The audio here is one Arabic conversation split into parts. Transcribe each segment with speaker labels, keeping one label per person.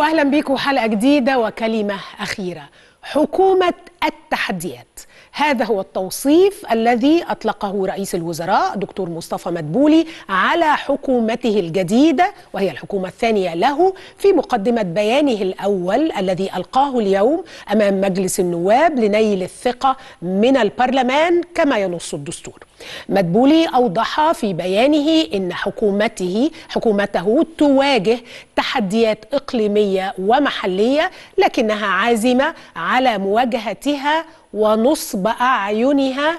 Speaker 1: واهلا بكم حلقة جديدة وكلمة أخيرة. حكومة التحديات. هذا هو التوصيف الذي أطلقه رئيس الوزراء دكتور مصطفى مدبولي على حكومته الجديدة وهي الحكومة الثانية له في مقدمة بيانه الأول الذي ألقاه اليوم أمام مجلس النواب لنيل الثقة من البرلمان كما ينص الدستور. مدبولي أوضح في بيانه إن حكومته حكومته تواجه تحديات إقليمية ومحلية لكنها عازمة على مواجهتها ونصب أعينها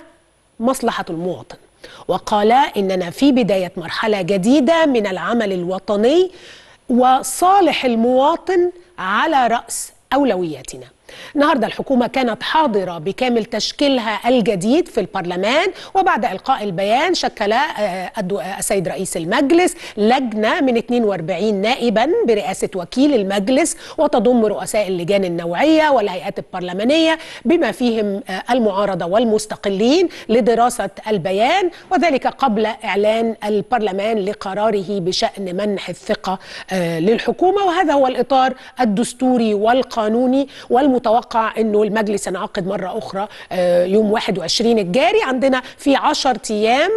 Speaker 1: مصلحة المواطن. وقال إننا في بداية مرحلة جديدة من العمل الوطني وصالح المواطن على رأس أولوياتنا. النهارده الحكومة كانت حاضرة بكامل تشكيلها الجديد في البرلمان وبعد إلقاء البيان شكل السيد رئيس المجلس لجنة من 42 نائبا برئاسة وكيل المجلس وتضم رؤساء اللجان النوعية والهيئات البرلمانية بما فيهم المعارضة والمستقلين لدراسة البيان وذلك قبل إعلان البرلمان لقراره بشأن منح الثقة للحكومة. وهذا هو الإطار الدستوري والقانوني والمتوقع متوقع إنه المجلس ينعقد مرة أخرى يوم 21 الجاري عندنا في 10 أيام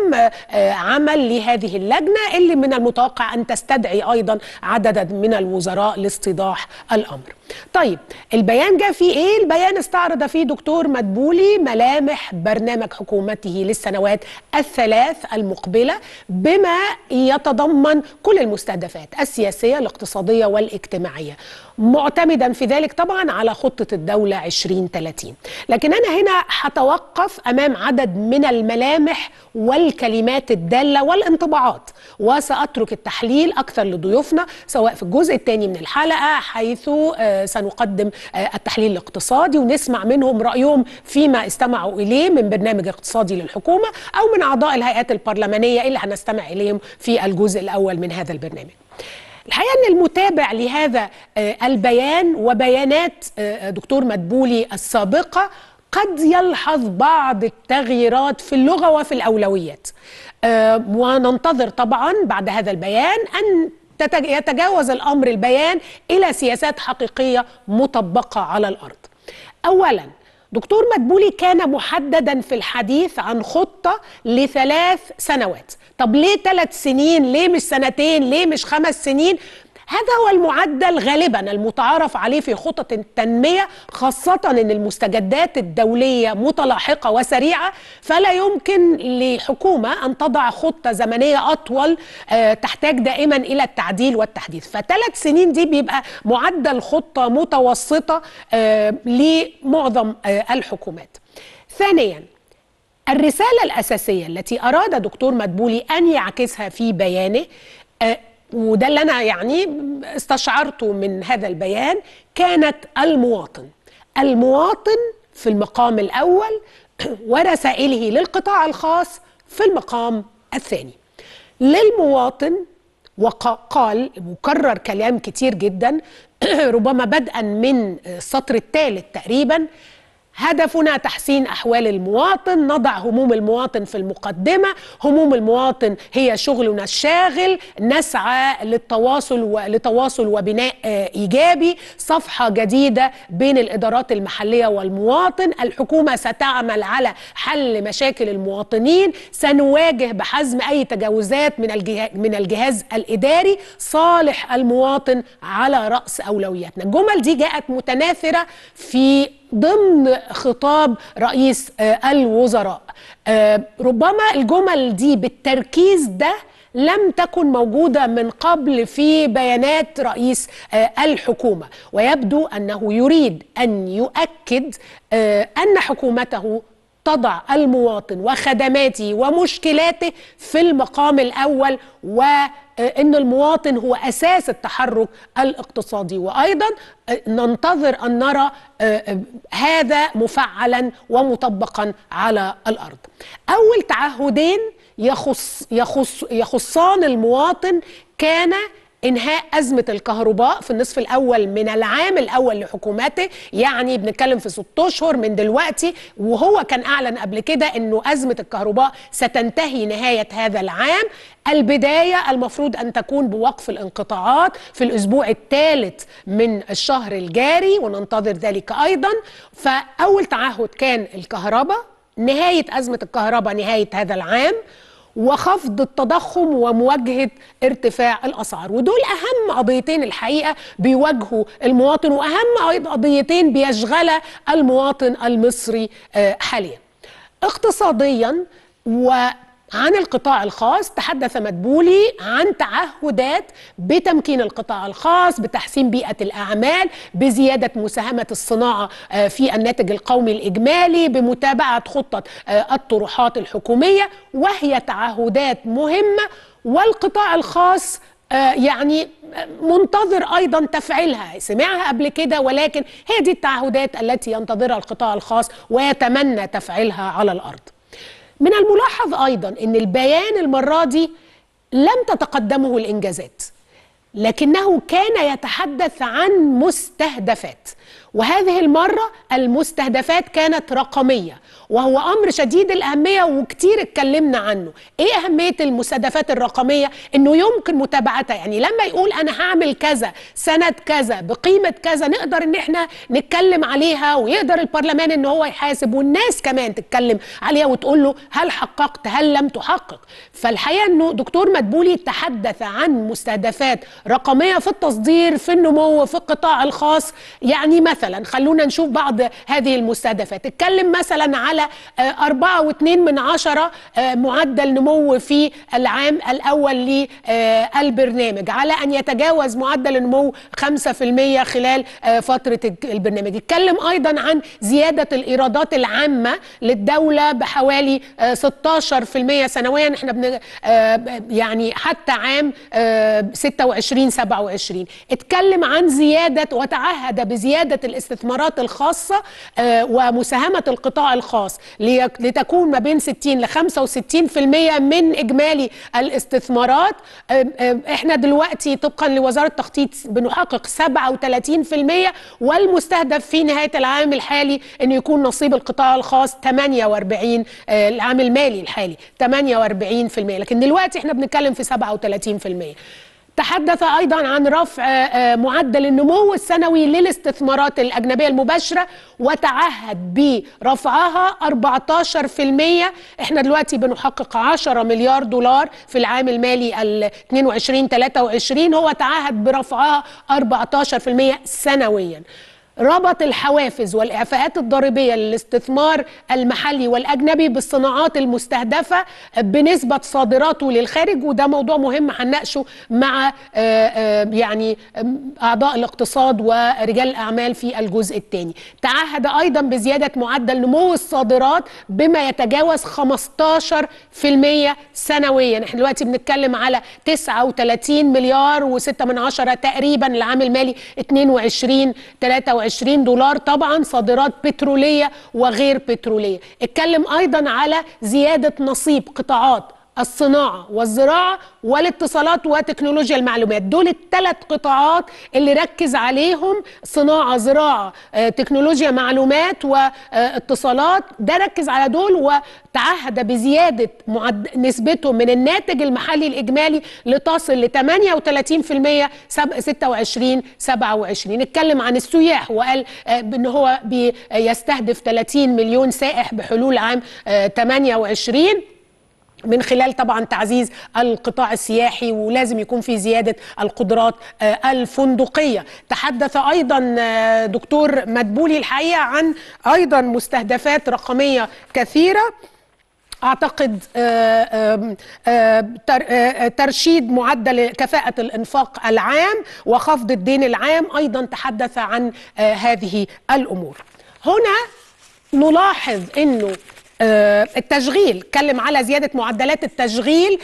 Speaker 1: عمل لهذه اللجنة اللي من المتوقع أن تستدعي أيضا عددا من الوزراء لاستيضاح الأمر. طيب البيان جاء فيه إيه؟ البيان استعرض فيه دكتور مدبولي ملامح برنامج حكومته للسنوات الثلاث المقبلة بما يتضمن كل المستهدفات السياسية الاقتصادية والاجتماعية معتمدا في ذلك طبعا على خطة الدولة 2030 لكن أنا هنا هتوقف أمام عدد من الملامح والكلمات الدالة والانطباعات وسأترك التحليل أكثر لضيوفنا سواء في الجزء الثاني من الحلقة حيث سنقدم التحليل الاقتصادي ونسمع منهم رأيهم فيما استمعوا إليه من برنامج اقتصادي للحكومة أو من أعضاء الهيئات البرلمانية اللي هنستمع إليهم في الجزء الأول من هذا البرنامج. الحقيقة أن المتابع لهذا البيان وبيانات دكتور مدبولي السابقة قد يلحظ بعض التغييرات في اللغة وفي الأولويات وننتظر طبعا بعد هذا البيان أن يتجاوز الأمر البيان إلى سياسات حقيقية مطبقة على الأرض. اولا دكتور مدبولي كان محددا في الحديث عن خطة لثلاث سنوات، طب ليه ثلاث سنين؟ ليه مش سنتين؟ ليه مش خمس سنين؟ هذا هو المعدل غالبا المتعارف عليه في خطط التنميه خاصة إن المستجدات الدولية متلاحقة وسريعة. فلا يمكن لحكومة أن تضع خطة زمنية أطول تحتاج دائما إلى التعديل والتحديث. فثلاث سنين دي بيبقى معدل خطة متوسطة لمعظم الحكومات. ثانيا الرسالة الأساسية التي أراد دكتور مدبولي أن يعكسها في بيانه وده اللي أنا يعني استشعرته من هذا البيان كانت المواطن. المواطن في المقام الأول ورسائله للقطاع الخاص في المقام الثاني. للمواطن وقال وكرر كلام كتير جدا ربما بدءا من السطر الثالث تقريبا هدفنا تحسين أحوال المواطن نضع هموم المواطن في المقدمة. هموم المواطن هي شغلنا الشاغل. نسعى للتواصل ولتواصل وبناء إيجابي. صفحة جديدة بين الإدارات المحلية والمواطن. الحكومة ستعمل على حل مشاكل المواطنين. سنواجه بحزم أي تجاوزات من الجهاز من الجهاز الإداري. صالح المواطن على رأس أولوياتنا. الجمل دي جاءت متناثرة في ضمن خطاب رئيس الوزراء. ربما الجمل دي بالتركيز ده لم تكن موجودة من قبل في بيانات رئيس الحكومة. ويبدو أنه يريد أن يؤكد أن حكومته تضع المواطن وخدماته ومشكلاته في المقام الأول وإن المواطن هو أساس التحرك الاقتصادي وأيضا ننتظر أن نرى هذا مفعلا ومطبقا على الأرض. أول تعهدين يخص يخص يخصان المواطن كان إنهاء أزمة الكهرباء في النصف الأول من العام الأول لحكومته يعني بنتكلم في ست أشهر من دلوقتي. وهو كان أعلن قبل كده إنه أزمة الكهرباء ستنتهي نهاية هذا العام. البداية المفروض أن تكون بوقف الانقطاعات في الأسبوع الثالث من الشهر الجاري وننتظر ذلك أيضا. فأول تعهد كان الكهرباء. نهاية أزمة الكهرباء نهاية هذا العام. وخفض التضخم ومواجهة ارتفاع الأسعار. ودول أهم قضيتين الحقيقة بيواجهوا المواطن وأهم قضيتين بيشغل المواطن المصري حاليا. اقتصاديا و عن القطاع الخاص تحدث مدبولي عن تعهدات بتمكين القطاع الخاص بتحسين بيئة الأعمال بزيادة مساهمة الصناعة في الناتج القومي الإجمالي بمتابعة خطة الطروحات الحكومية وهي تعهدات مهمة والقطاع الخاص يعني منتظر أيضا تفعيلها. سمعها قبل كده ولكن هي دي التعهدات التي ينتظرها القطاع الخاص ويتمنى تفعيلها على الأرض. من الملاحظ أيضا إن البيان المرة دي لم تتقدمه الإنجازات لكنه كان يتحدث عن مستهدفات وهذه المرة المستهدفات كانت رقمية وهو أمر شديد الأهمية وكتير اتكلمنا عنه. إيه أهمية المستهدفات الرقمية؟ إنه يمكن متابعتها. يعني لما يقول أنا هعمل كذا سنه كذا بقيمة كذا نقدر إن إحنا نتكلم عليها ويقدر البرلمان إن هو يحاسب والناس كمان تتكلم عليها وتقول له هل حققت؟ هل لم تحقق؟ فالحقيقة إنه دكتور مدبولي تحدث عن مستهدفات رقمية في التصدير في النمو في القطاع الخاص. يعني مثلا خلونا نشوف بعض هذه المستهدفات. اتكلم مثلا على أربعة واثنين من عشرة معدل نمو في العام الأول للبرنامج على أن يتجاوز معدل النمو خمسة في المية خلال فترة البرنامج. اتكلم أيضا عن زيادة الإيرادات العامة للدولة بحوالي 16 في المية سنويا. إحنا بن يعني حتى عام 26 27 اتكلم عن زيادة وتعهد بزيادة الاستثمارات الخاصة ومساهمة القطاع الخاص. لتكون ما بين 60 ل 65% من إجمالي الاستثمارات. إحنا دلوقتي طبقا لوزارة التخطيط بنحقق 37% والمستهدف في نهاية العام الحالي ان يكون نصيب القطاع الخاص 48 العام المالي الحالي 48% لكن دلوقتي إحنا بنتكلم في 37% تحدث أيضا عن رفع معدل النمو السنوي للاستثمارات الأجنبية المباشرة وتعهد برفعها 14% إحنا دلوقتي بنحقق 10 مليار دولار في العام المالي ال 22 23 هو تعهد برفعها 14% سنويا. ربط الحوافز والإعفاءات الضريبية للاستثمار المحلي والأجنبي بالصناعات المستهدفة بنسبة صادراته للخارج وده موضوع مهم هنناقشه مع يعني أعضاء الاقتصاد ورجال الأعمال في الجزء الثاني. تعهد أيضا بزيادة معدل نمو الصادرات بما يتجاوز 15% سنويا. إحنا دلوقتي بنتكلم على 39 مليار و6 من عشرة تقريبا العام المالي 22 23 20 دولار طبعا صادرات بترولية وغير بترولية. اتكلم أيضا على زيادة نصيب قطاعات الصناعة والزراعة والاتصالات وتكنولوجيا المعلومات. دول الثلاث قطاعات اللي ركز عليهم صناعة زراعة تكنولوجيا معلومات واتصالات. ده ركز على دول وتعهد بزيادة معد... نسبتهم من الناتج المحلي الإجمالي لتصل ل 38% 26 27 اتكلم عن السياح وقال ان هو بيستهدف 30 مليون سائح بحلول عام 28 من خلال طبعا تعزيز القطاع السياحي ولازم يكون في زيادة القدرات الفندقية. تحدث أيضا دكتور مدبولي الحقيقة عن أيضا مستهدفات رقمية كثيرة. أعتقد ترشيد معدل كفاءة الإنفاق العام وخفض الدين العام. أيضا تحدث عن هذه الأمور. هنا نلاحظ إنه التشغيل. اتكلم على زيادة معدلات التشغيل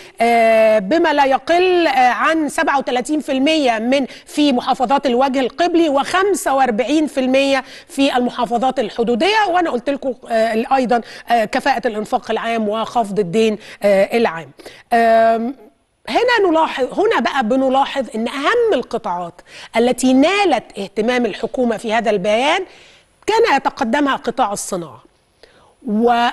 Speaker 1: بما لا يقل عن 37% من في محافظات الوجه القبلي و45% في المحافظات الحدودية. وأنا قلت لكم أيضا كفاءة الإنفاق العام وخفض الدين العام. هنا نلاحظ هنا بقى بنلاحظ إن أهم القطاعات التي نالت اهتمام الحكومة في هذا البيان كان يتقدمها قطاع الصناعة. و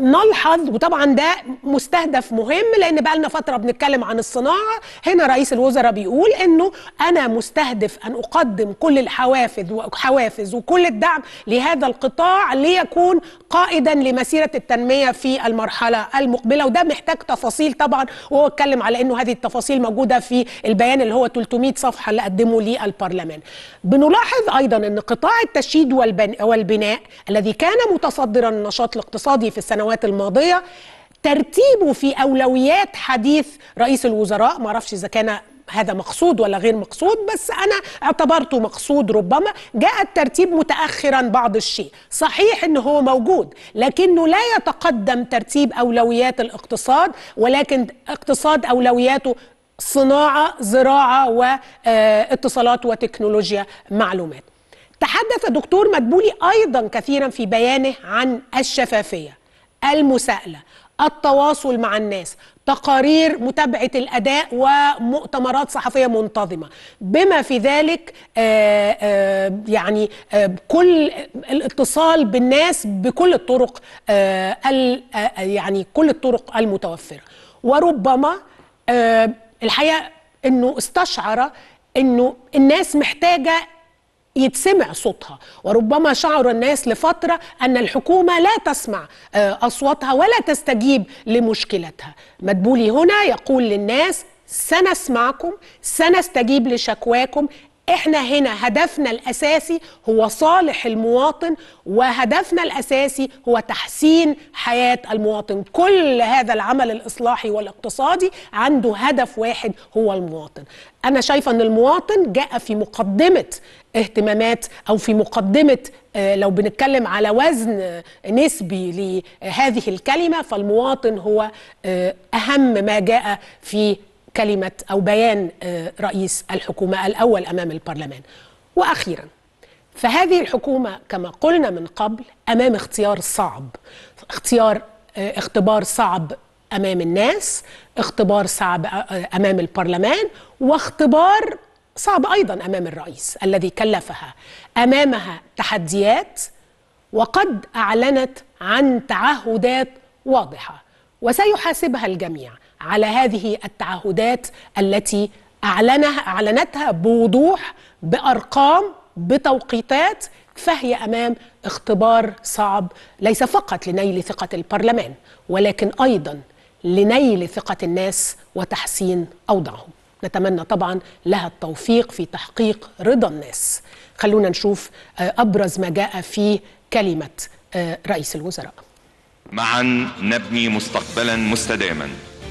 Speaker 1: نلحظ. وطبعا ده مستهدف مهم لأن بقى لنا فترة بنتكلم عن الصناعة. هنا رئيس الوزراء بيقول إنه أنا مستهدف أن أقدم كل الحوافز وحوافز وكل الدعم لهذا القطاع ليكون قائدا لمسيرة التنمية في المرحلة المقبلة. وده محتاج تفاصيل طبعا. وهو اتكلم على إنه هذه التفاصيل موجودة في البيان اللي هو 300 صفحة اللي قدمه للبرلمان. بنلاحظ أيضا إن قطاع التشييد والبناء الذي كان متصدرا النشاط الاقتصادي في السنوات الماضية. ترتيبه في أولويات حديث رئيس الوزراء ما أعرفش إذا كان هذا مقصود ولا غير مقصود بس أنا اعتبرته مقصود ربما. جاء الترتيب متاخرا بعض الشيء. صحيح إنه هو موجود لكنه لا يتقدم ترتيب أولويات الاقتصاد ولكن اقتصاد أولوياته صناعة زراعة واتصالات وتكنولوجيا معلومات. تحدث دكتور مدبولي أيضا كثيرا في بيانه عن الشفافية المساءلة التواصل مع الناس تقارير متابعة الأداء ومؤتمرات صحفية منتظمة. بما في ذلك آآ آآ يعني آآ كل الاتصال بالناس بكل الطرق يعني كل الطرق المتوفرة. وربما الحقيقة إنه استشعر إنه الناس محتاجة يتسمع صوتها. وربما شعر الناس لفترة أن الحكومة لا تسمع أصواتها ولا تستجيب لمشكلتها. مدبولي هنا يقول للناس سنسمعكم سنستجيب لشكواكم. إحنا هنا هدفنا الأساسي هو صالح المواطن وهدفنا الأساسي هو تحسين حياة المواطن. كل هذا العمل الإصلاحي والاقتصادي عنده هدف واحد هو المواطن. أنا شايفة إن المواطن جاء في مقدمة اهتمامات أو في مقدمة لو بنتكلم على وزن نسبي لهذه الكلمة فالمواطن هو أهم ما جاء في كلمة أو بيان رئيس الحكومة الأول أمام البرلمان. وأخيرا فهذه الحكومة كما قلنا من قبل أمام اختيار صعب. اختيار اختبار صعب أمام الناس اختبار صعب أمام البرلمان واختبار صعب أيضا أمام الرئيس الذي كلفها. أمامها تحديات وقد أعلنت عن تعهدات واضحة وسيحاسبها الجميع. على هذه التعهدات التي اعلنها أعلنتها بوضوح بأرقام بتوقيتات فهي أمام اختبار صعب ليس فقط لنيل ثقة البرلمان ولكن أيضا لنيل ثقة الناس وتحسين أوضاعهم. نتمنى طبعا لها التوفيق في تحقيق رضا الناس. خلونا نشوف أبرز ما جاء في كلمة رئيس الوزراء.
Speaker 2: معا نبني مستقبلا مستداما.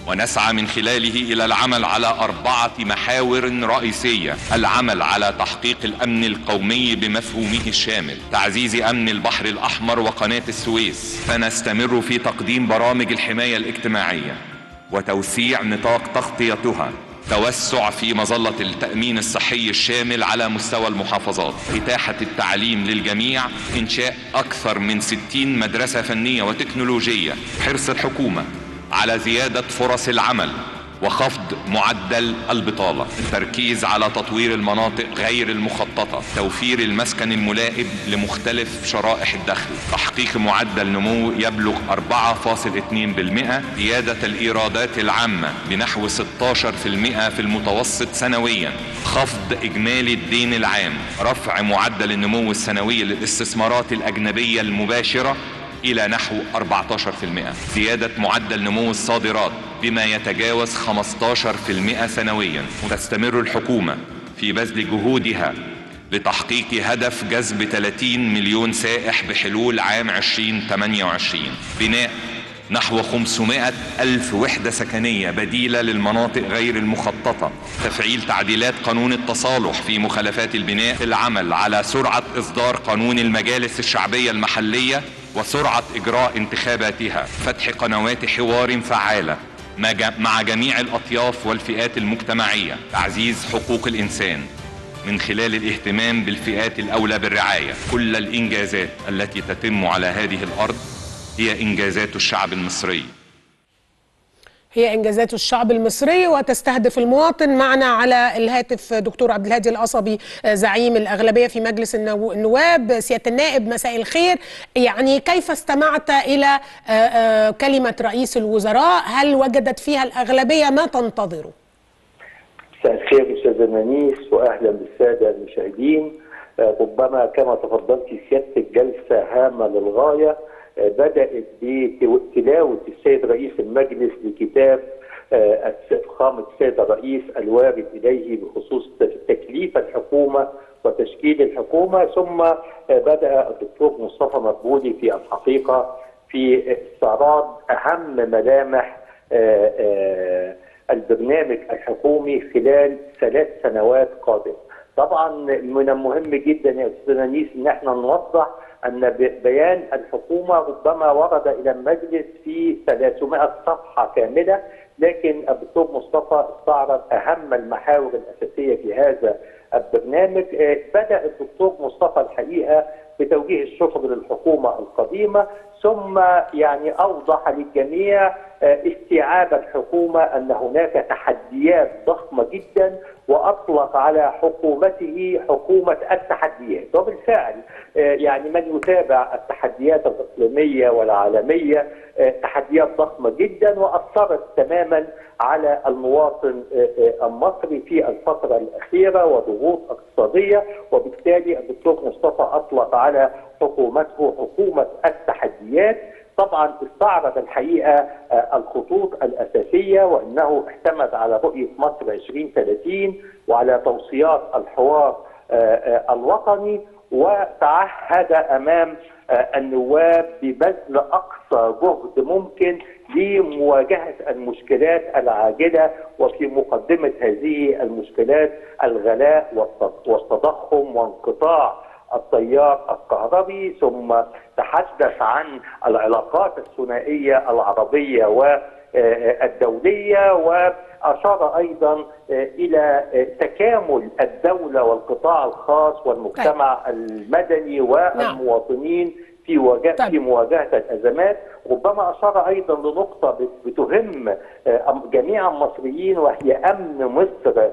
Speaker 2: ونسعى من خلاله إلى العمل على أربعة محاور رئيسية. العمل على تحقيق الأمن القومي بمفهومه الشامل. تعزيز أمن البحر الأحمر وقناة السويس. فنستمر في تقديم برامج الحماية الاجتماعية وتوسيع نطاق تغطيتها. توسع في مظلة التأمين الصحي الشامل على مستوى المحافظات. إتاحة التعليم للجميع. إنشاء أكثر من 60 مدرسة فنية وتكنولوجية. حرص الحكومة. على زيادة فرص العمل وخفض معدل البطالة. التركيز على تطوير المناطق غير المخططة. توفير المسكن الملائم لمختلف شرائح الدخل. تحقيق معدل نمو يبلغ 4.2% زيادة الإيرادات العامة بنحو 16% في المتوسط سنويا. خفض إجمالي الدين العام. رفع معدل النمو السنوي للاستثمارات الأجنبية المباشرة. إلى نحو 14% زيادة معدل نمو الصادرات بما يتجاوز 15% سنويا. وتستمر الحكومة في بذل جهودها لتحقيق هدف جذب 30 مليون سائح بحلول عام 2028 بناء نحو 500 ألف وحدة سكنية بديلة للمناطق غير المخططة. تفعيل تعديلات قانون التصالح في مخالفات البناء العمل على سرعة إصدار قانون المجالس الشعبية المحلية وسرعة إجراء انتخاباتها فتح قنوات حوار فعالة مع جميع الأطياف والفئات المجتمعية. تعزيز حقوق الإنسان من خلال الاهتمام بالفئات الأولى بالرعاية. كل الإنجازات التي تتم على هذه الأرض هي إنجازات الشعب المصري.
Speaker 1: هي إنجازات الشعب المصري وتستهدف المواطن معنا على الهاتف دكتور عبد الهادي القصبي زعيم الأغلبية في مجلس النواب سيادة النائب مساء الخير. يعني كيف استمعت إلى كلمة رئيس الوزراء؟ هل وجدت فيها الأغلبية ما تنتظره؟
Speaker 3: مساء الخير أستاذ منيس واهلا بالسادة المشاهدين. ربما كما تفضلت سيادتك جلسه هامة للغاية بدأت بتلاوة السيد رئيس المجلس لكتاب فخامة السيد الرئيس الوارد إليه بخصوص تكليف الحكومة وتشكيل الحكومة ثم بدأ الدكتور مصطفى مقبولي في الحقيقة في استعراض أهم ملامح البرنامج الحكومي خلال ثلاث سنوات قادمة. طبعا من المهم جدا يا أستاذ انيس إن إحنا نوضح أن بيان الحكومة ربما ورد إلى المجلس في 300 صفحة كاملة لكن الدكتور مصطفى استعرض أهم المحاور الأساسية في هذا البرنامج. بدأ الدكتور مصطفى الحقيقة بتوجيه الشكر للحكومة القديمة ثم يعني أوضح للجميع استيعاب الحكومة أن هناك تحديات ضخمة جدا وأطلق على حكومته حكومة التحديات. وبالفعل يعني من يتابع التحديات الإقليمية والعالمية تحديات ضخمة جدا وأثرت تماما على المواطن المصري في الفترة الأخيرة وضغوط اقتصادية. وبالتالي الدكتور مصطفى أطلق على حكومته حكومة التحديات. طبعا استعرض الحقيقة الخطوط الأساسية وإنه اعتمد على رؤية مصر 2030 وعلى توصيات الحوار الوطني وتعهد أمام النواب ببذل أقصى جهد ممكن لمواجهة المشكلات العاجلة وفي مقدمة هذه المشكلات الغلاء والتضخم وانقطاع التيار الكهربي ثم تحدث عن العلاقات الثنائية العربية والدوليه واشار أيضا إلى تكامل الدولة والقطاع الخاص والمجتمع المدني والمواطنين في مواجهه في مواجهة الأزمات ربما أشار أيضا لنقطة بتهم جميع المصريين وهي أمن مصر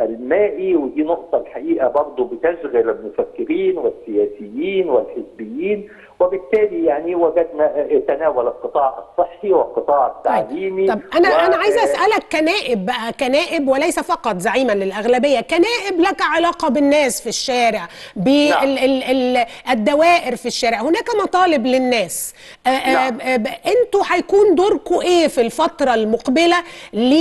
Speaker 3: المائي ودي نقطة الحقيقة برضه بتشغل المفكرين والسياسيين والحزبيين. وبالتالي يعني وجدنا تناول القطاع الصحي والقطاع التعليمي
Speaker 1: طب أنا و... أنا عايزة أسألك كنائب بقى كنائب وليس فقط زعيما للأغلبية كنائب لك علاقة بالناس في الشارع بالدوائر في الشارع هناك مطالب للناس. نعم. أنتوا هيكون دوركم إيه في الفترة المقبلة ل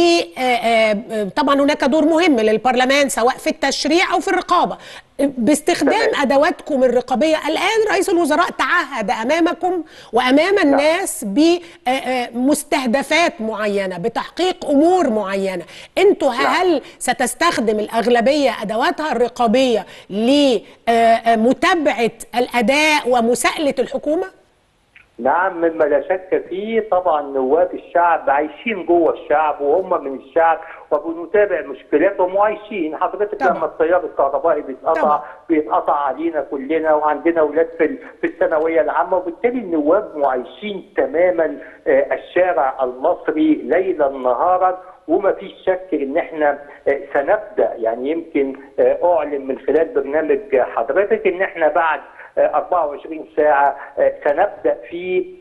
Speaker 1: طبعا هناك دور مهم للبرلمان سواء في التشريع أو في الرقابة. باستخدام. أدواتكم الرقابية. الآن رئيس الوزراء تعهد أمامكم وأمام الناس بمستهدفات معينة بتحقيق أمور معينة. أنتوا هل ستستخدم الأغلبية أدواتها الرقابية لمتابعه الأداء ومساءلة الحكومة؟
Speaker 3: نعم مما لا شك فيه طبعا نواب الشعب عايشين جوه الشعب وهم من الشعب وبنتابع مشكلاتهم وعايشين. حضرتك طبعا. لما التيار الكهربائي بيتقطع بيتقطع علينا كلنا وعندنا أولاد في في الثانوية العامة وبالتالي النواب معايشين تماما الشارع المصري ليلا نهارا. وما فيش شك إن إحنا سنبدأ يعني يمكن أعلن من خلال برنامج حضرتك إن إحنا بعد 24 ساعة سنبدأ في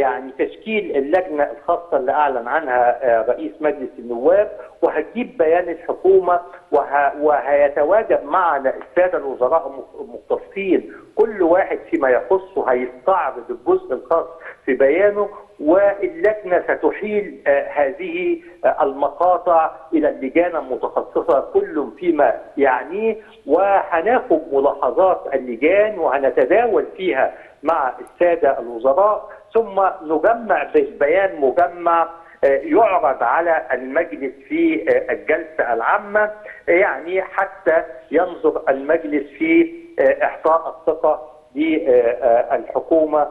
Speaker 3: يعني تشكيل اللجنة الخاصة اللي أعلن عنها رئيس مجلس النواب وهتجيب بيان الحكومة وه... وهيتواجد معنا السادة الوزراء المختصين. كل واحد فيما يخصه هيستعرض الجزء الخاص في بيانه واللجنه ستحيل هذه المقاطع إلى اللجان المتخصصة كل فيما يعنيه وهناخد ملاحظات اللجان وهنتداول فيها مع السادة الوزراء. ثم نجمع بيان مجمع يعرض على المجلس في الجلسة العامة. يعني حتى ينظر المجلس في إحصاء الثقة للحكومة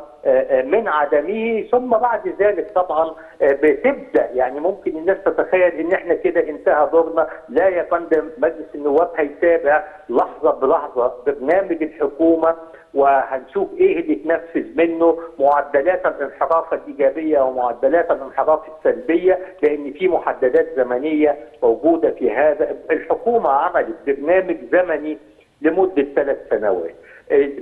Speaker 3: من عدمه ثم بعد ذلك طبعا بتبدأ. يعني ممكن الناس تتخيل إن إحنا كده انتهى دورنا. لا يا فندم مجلس النواب هيتابع لحظة بلحظة برنامج الحكومة وهنشوف إيه اللي يتنفذ منه معدلات الانحراف الإيجابية ومعدلات الانحراف السلبية لأن في محددات زمنية موجودة في هذا. الحكومة عملت برنامج زمني لمدة ثلاث سنوات.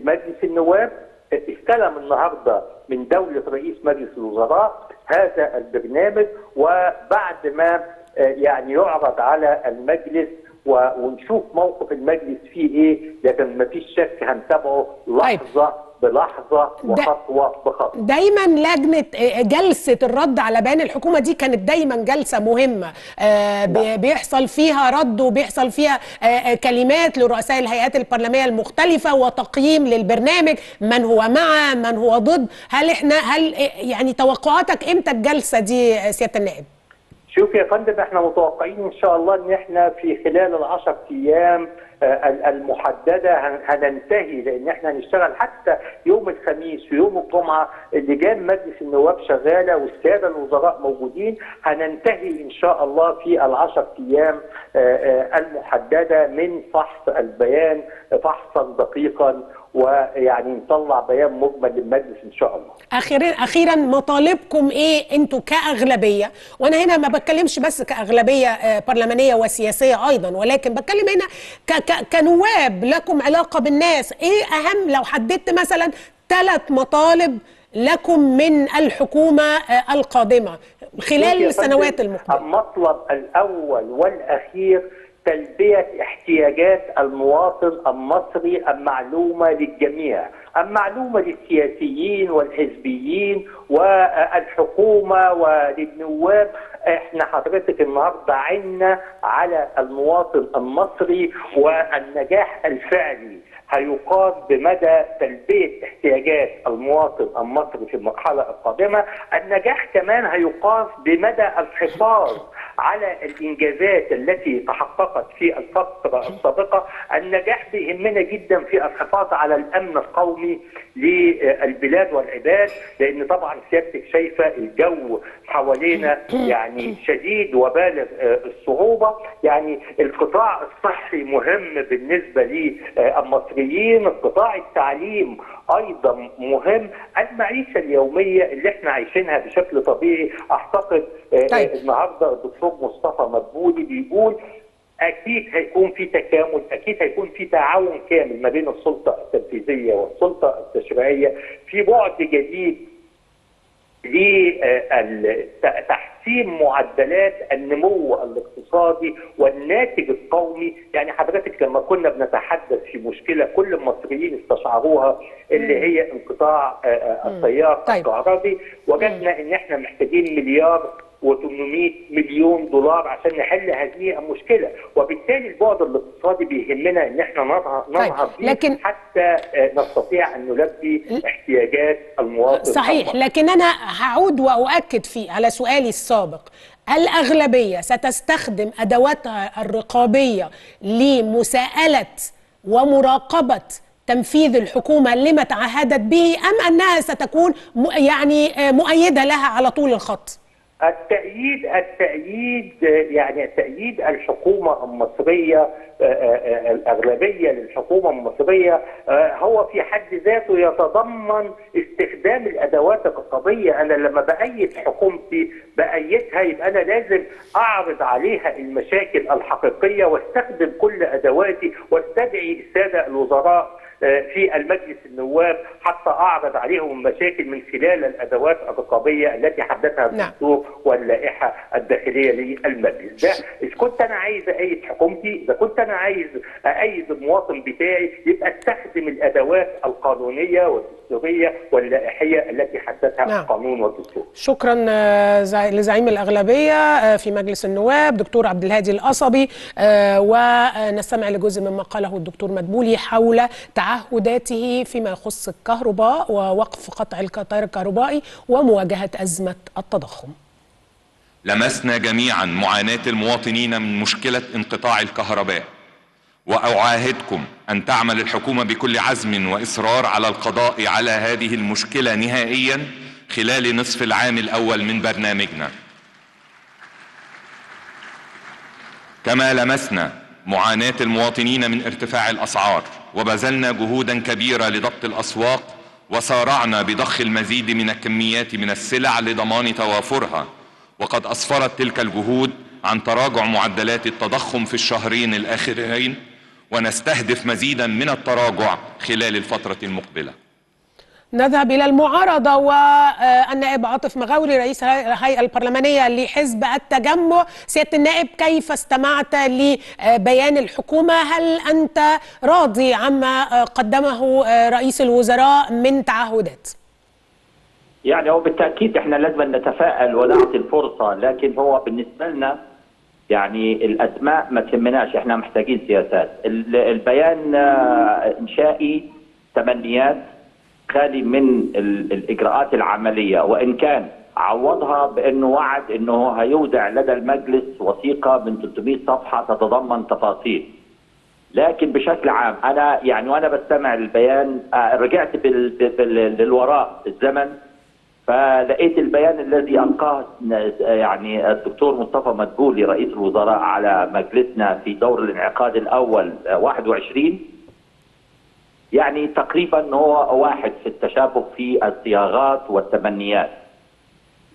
Speaker 3: مجلس النواب استلم النهارده من دولة رئيس مجلس الوزراء هذا البرنامج وبعد ما يعني يعرض على المجلس ونشوف موقف المجلس فيه إيه لكن ما فيش شك هنتابعه لحظة. بلحظة وخطوة بخطوة.
Speaker 1: دايما لجنة جلسة الرد على بيان الحكومة دي كانت دايما جلسة مهمة. بيحصل فيها رد وبيحصل فيها كلمات لرؤساء الهيئات البرلمانية المختلفة وتقييم للبرنامج من هو مع من هو ضد. هل إحنا هل يعني توقعاتك إمتى الجلسة دي سيادة النائب؟
Speaker 3: شوف يا فندم إحنا متوقعين إن شاء الله إن إحنا في خلال العشر أيام المحددة هننتهي لأن إحنا هنشتغل حتى يوم الخميس ويوم الجمعة لجان مجلس النواب شغالة والسادة الوزراء موجودين هننتهي إن شاء الله في العشر أيام المحددة من فحص البيان فحصا دقيقا. ويعني نطلع بيان مجمل للمجلس إن شاء الله.
Speaker 1: أخيرا أخيرا مطالبكم إيه؟ أنتوا كأغلبية. وأنا هنا ما بتكلمش بس كأغلبية برلمانية وسياسية أيضا ولكن بتكلم هنا ك ك كنواب لكم علاقة بالناس. إيه أهم؟ لو حددت مثلا ثلاث مطالب لكم من الحكومة القادمة خلال السنوات المقبلة.
Speaker 3: المطلب الأول والأخير تلبية احتياجات المواطن المصري المعلومة للجميع المعلومة للسياسيين والحزبيين والحكومة وللنواب. إحنا حضرتك النهارده عنا على المواطن المصري والنجاح الفعلي هيقاس بمدى تلبية احتياجات المواطن المصري في المرحلة القادمة، النجاح كمان هيقاس بمدى الحفاظ على الإنجازات التي تحققت في الفترة السابقة، النجاح بيهمنا جدا في الحفاظ على الأمن القومي للبلاد والعباد، لأن طبعا سيادتك شايفة الجو حوالينا يعني شديد وبالغ الصعوبة، يعني القطاع الصحي مهم بالنسبة للمصريين، القطاع التعليم أيضا مهم، المعيشة اليومية اللي إحنا عايشينها بشكل طبيعي أعتقد طيب. النهارده الدكتور مصطفى مدبولي بيقول أكيد هيكون في تكامل أكيد هيكون في تعاون كامل ما بين السلطة التنفيذية والسلطة التشريعية في بعد جديد لتحسين معدلات النمو الاقتصادي والناتج القومي. يعني حضرتك لما كنا بنتحدث في مشكلة كل المصريين استشعروها اللي هي انقطاع التيار طيب. الكهربي وجدنا إن إحنا محتاجين مليار و800 مليون دولار عشان نحل هذه المشكلة وبالتالي البعد الاقتصادي بيهمنا إن إحنا ننهض
Speaker 1: طيب. لكن
Speaker 3: حتى نستطيع أن نلبي احتياجات المواطن
Speaker 1: صحيح المواطن. لكن أنا هعود وأؤكد فيه على سؤالي السابق الاغلبيه ستستخدم ادواتها الرقابية لمساءلة ومراقبة تنفيذ الحكومة لما تعهدت به أم أنها ستكون يعني مؤيدة لها على طول الخط؟
Speaker 3: التأييد التأييد يعني تأييد الحكومة المصرية الأغلبية للحكومة المصرية هو في حد ذاته يتضمن استخدام الأدوات الرقابية. أنا لما بأيد حكومتي بأيدها يبقى أنا لازم أعرض عليها المشاكل الحقيقية واستخدم كل أدواتي واستدعي السادة الوزراء في المجلس النواب حتى أعرض عليهم المشاكل من خلال الأدوات الرقابية التي حددها الدستور واللائحة الداخلية للمجلس. ده إذا كنت أنا عايز ايد حكومتي إذا كنت أنا عايز ايد المواطن بتاعي يبقى أستخدم الأدوات القانونية والدستورية واللائحية التي حددها نعم. القانون والدستور.
Speaker 1: شكرا لزعيم الأغلبية في مجلس النواب دكتور عبد الهادي القصبي ونستمع لجزء مما قاله الدكتور مدبولي حول تعهداته فيما يخص الكهرباء ووقف قطع التيار الكهربائي ومواجهة أزمة التضخم.
Speaker 2: لمسنا جميعا معاناة المواطنين من مشكلة انقطاع الكهرباء وأعاهدكم أن تعمل الحكومة بكل عزم وإصرار على القضاء على هذه المشكلة نهائيا خلال نصف العام الأول من برنامجنا. كما لمسنا معاناة المواطنين من ارتفاع الأسعار وبذلنا جهودا كبيرة لضبط الأسواق وسارعنا بضخ المزيد من الكميات من السلع لضمان توافرها. وقد أسفرت تلك الجهود عن تراجع معدلات التضخم في الشهرين الآخرين ونستهدف مزيدا من التراجع خلال الفترة المقبلة.
Speaker 1: نذهب إلى المعارضة والنائب عاطف مغاوري رئيس الهيئة البرلمانية لحزب التجمع. سيادة النائب كيف استمعت لبيان الحكومة؟ هل أنت راضي عما قدمه رئيس الوزراء من تعهدات؟
Speaker 4: يعني هو بالتأكيد إحنا لازم نتفائل ونعطي الفرصة لكن هو بالنسبة لنا يعني الأسماء ما تهمناش إحنا محتاجين سياسات. البيان إنشائي تمنيات خالي من الإجراءات العملية وإن كان عوضها بأنه وعد إنه هيودع لدى المجلس وثيقة من 300 صفحة تتضمن تفاصيل. لكن بشكل عام أنا يعني وأنا بستمع للبيان رجعت للوراء الزمن فلقيت البيان الذي ألقاه يعني الدكتور مصطفى مدبولي رئيس الوزراء على مجلسنا في دور الانعقاد الأول 21 يعني تقريبا هو واحد في التشابه في الصياغات والتمنيات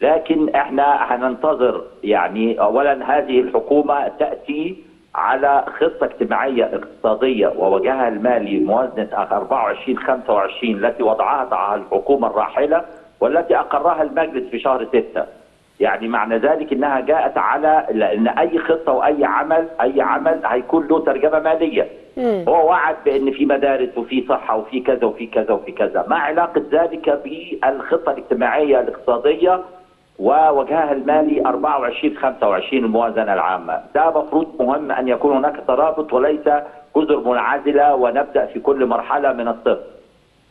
Speaker 4: لكن إحنا هننتظر يعني اولا هذه الحكومة تأتي على خطة اجتماعية اقتصادية ووجهها المالي موازنة 24 25 التي وضعها الحكومة الراحلة والتي أقرها المجلس في شهر 6 يعني معنى ذلك إنها جاءت على لأن أي خطة وأي عمل أي عمل هيكون له ترجمة مالية. هو وعد بأن في مدارس وفي صحة وفي كذا وفي كذا وفي كذا. ما علاقة ذلك بالخطة الاجتماعية الاقتصادية ووجهها المالي 24 25 الموازنة العامة. ده مفروض مهم أن يكون هناك ترابط وليس جزر منعزلة ونبدأ في كل مرحلة من الصفر.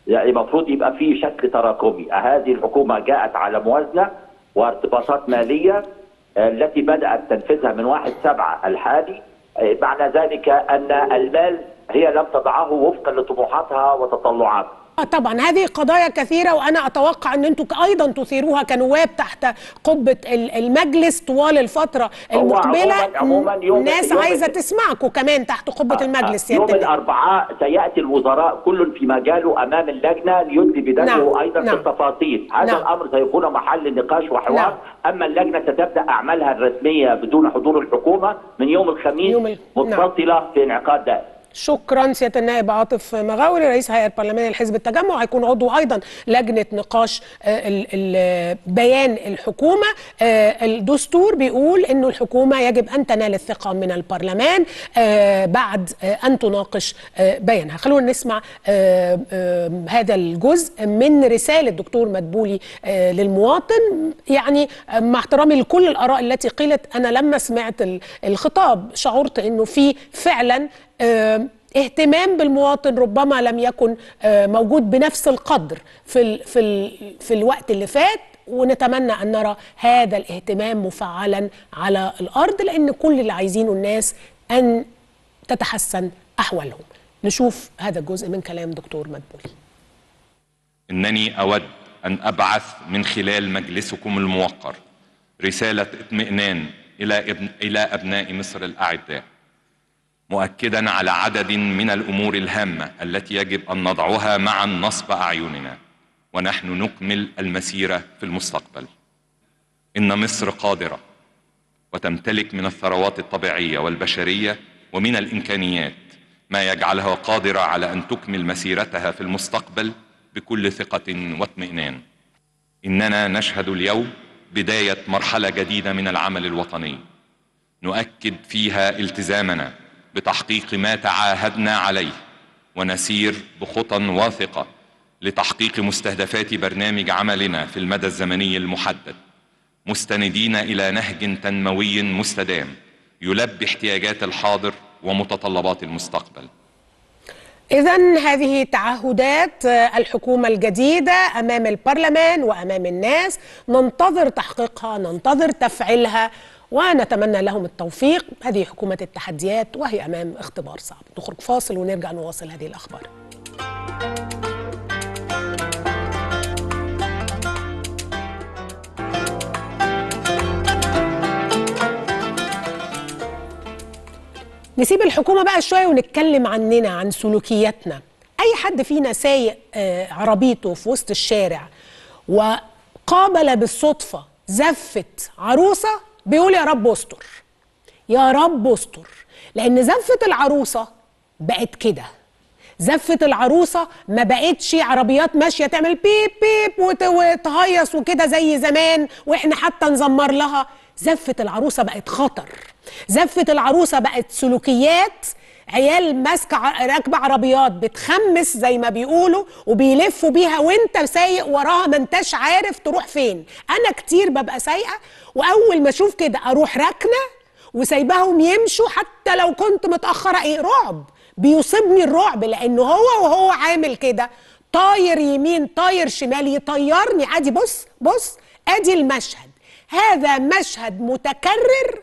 Speaker 4: يعني المفروض يبقى في شكل تراكمي. هذه الحكومة جاءت على موازنة وارتباطات مالية التي بدأت تنفيذها من واحد سبعة الحالي. معنى ذلك أن المال هي لم تضعه وفقا لطموحاتها وتطلعاتها.
Speaker 1: طبعا هذه قضايا كثيرة وأنا أتوقع أن أنتم أيضا تثيروها كنواب تحت قبة المجلس طوال الفترة المقبلة
Speaker 4: عموما عموما يوم
Speaker 1: الناس
Speaker 4: يوم
Speaker 1: عايزة تسمعكم كمان تحت قبة آه المجلس
Speaker 4: يوم الأربعاء سيأتي الوزراء كل في مجاله أمام اللجنة ليدلي بدله نعم. أيضا نعم. في التفاصيل هذا نعم. الأمر سيكون محل نقاش وحوار نعم. أما اللجنة ستبدأ أعمالها الرسمية بدون حضور الحكومة من يوم الخميس يوم ال... متصلة نعم. في انعقاد دائم
Speaker 1: شكرا. سيادة النائب عاطف مغاوري رئيس هيئة البرلمانيه لحزب التجمع هيكون عضو أيضا لجنة نقاش بيان الحكومة. الدستور بيقول إنه الحكومة يجب أن تنال الثقة من البرلمان بعد أن تناقش بيانها. خلونا نسمع هذا الجزء من رسالة دكتور مدبولي للمواطن. يعني مع احترامي لكل الآراء التي قيلت أنا لما سمعت الخطاب شعرت إنه في فعلا اهتمام بالمواطن ربما لم يكن موجود بنفس القدر في في في الوقت اللي فات ونتمنى أن نرى هذا الاهتمام مفعلا على الأرض لأن كل اللي عايزينه الناس أن تتحسن أحوالهم. نشوف هذا الجزء من كلام دكتور مدبولي.
Speaker 2: إنني أود أن أبعث من خلال مجلسكم الموقر رسالة اطمئنان إلى إلى أبناء مصر الأعداء. مؤكدا على عدد من الأمور الهامة التي يجب أن نضعها معا نصب أعيننا ونحن نكمل المسيرة في المستقبل. إن مصر قادرة وتمتلك من الثروات الطبيعية والبشرية ومن الإمكانيات ما يجعلها قادرة على أن تكمل مسيرتها في المستقبل بكل ثقة واطمئنان. إننا نشهد اليوم بداية مرحلة جديدة من العمل الوطني. نؤكد فيها التزامنا بتحقيق ما تعاهدنا عليه ونسير بخطى واثقة لتحقيق مستهدفات برنامج عملنا في المدى الزمني المحدد. مستندين إلى نهج تنموي مستدام يلبي احتياجات الحاضر ومتطلبات المستقبل.
Speaker 1: إذا هذه تعهدات الحكومة الجديدة أمام البرلمان وأمام الناس. ننتظر تحقيقها ننتظر تفعيلها. ونتمنى لهم التوفيق. هذه حكومة التحديات وهي أمام اختبار صعب. نخرج فاصل ونرجع نواصل هذه الأخبار. نسيب الحكومة بقى شوية ونتكلم عننا عن سلوكياتنا. أي حد فينا سايق آه، عربيته في وسط الشارع وقابل بالصدفة زفت عروسة بيقول يا رب استر. يا رب استر. لأن زفة العروسة بقت كده. زفة العروسة ما بقتش عربيات ماشية تعمل بيب بيب وت- وتهيص وكده زي زمان وإحنا حتى نزمر لها. زفة العروسة بقت خطر. زفة العروسة بقت سلوكيات عيال ماسكة ع- راكبة عربيات بتخمس زي ما بيقولوا وبيلفوا بيها وانت سايق وراها ما انتش عارف تروح فين. أنا كتير ببقى سايقة وأول ما أشوف كده أروح راكنة وسايباهم يمشوا حتى لو كنت متأخرة. إيه رعب. بيصيبني الرعب لأنه هو وهو عامل كده. طاير يمين طاير شمال يطيرني. عادي بص بص أدي المشهد. هذا مشهد متكرر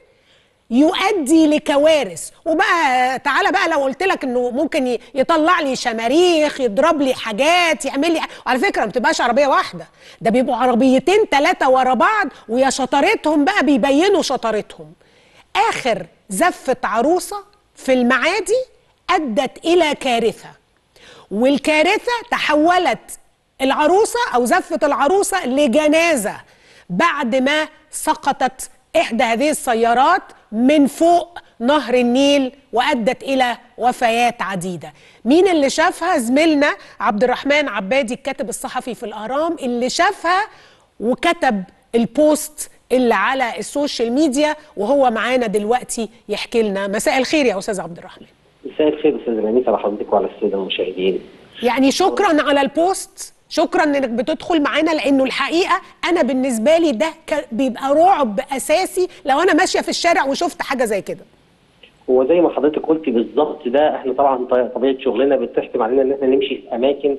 Speaker 1: يؤدي لكوارث. وبقى تعالى بقى لو قلت لك إنه ممكن يطلع لي شماريخ يضرب لي حاجات يعمل لي وعلى فكرة ما بتبقاش عربية واحدة. ده بيبقوا عربيتين ثلاثة ورا بعض ويا شطارتهم بقى بيبينوا شطارتهم. آخر زفه عروسة في المعادي أدت إلى كارثة. والكارثة تحولت العروسة أو زفه العروسة لجنازة بعد ما سقطت إحدى هذه السيارات من فوق نهر النيل وأدت إلى وفيات عديدة. مين اللي شافها؟ زميلنا عبد الرحمن عبادي الكاتب الصحفي في الاهرام اللي شافها وكتب ال post اللي على ال social media وهو معانا دلوقتي يحكي لنا. مساء الخير يا أستاذ عبد الرحمن
Speaker 5: مساء الخير أستاذ على حضرتك وعلى السادة المشاهدين.
Speaker 1: يعني شكرا على البوست. شكرا إنك بتدخل معانا لأنه الحقيقة أنا بالنسبة لي ده بيبقى رعب أساسي لو أنا ماشية في الشارع وشفت حاجة زي كده.
Speaker 5: هو زي ما حضرتك قلتي بالظبط ده إحنا طبعا طبيعة شغلنا بتحكم علينا إن إحنا نمشي في أماكن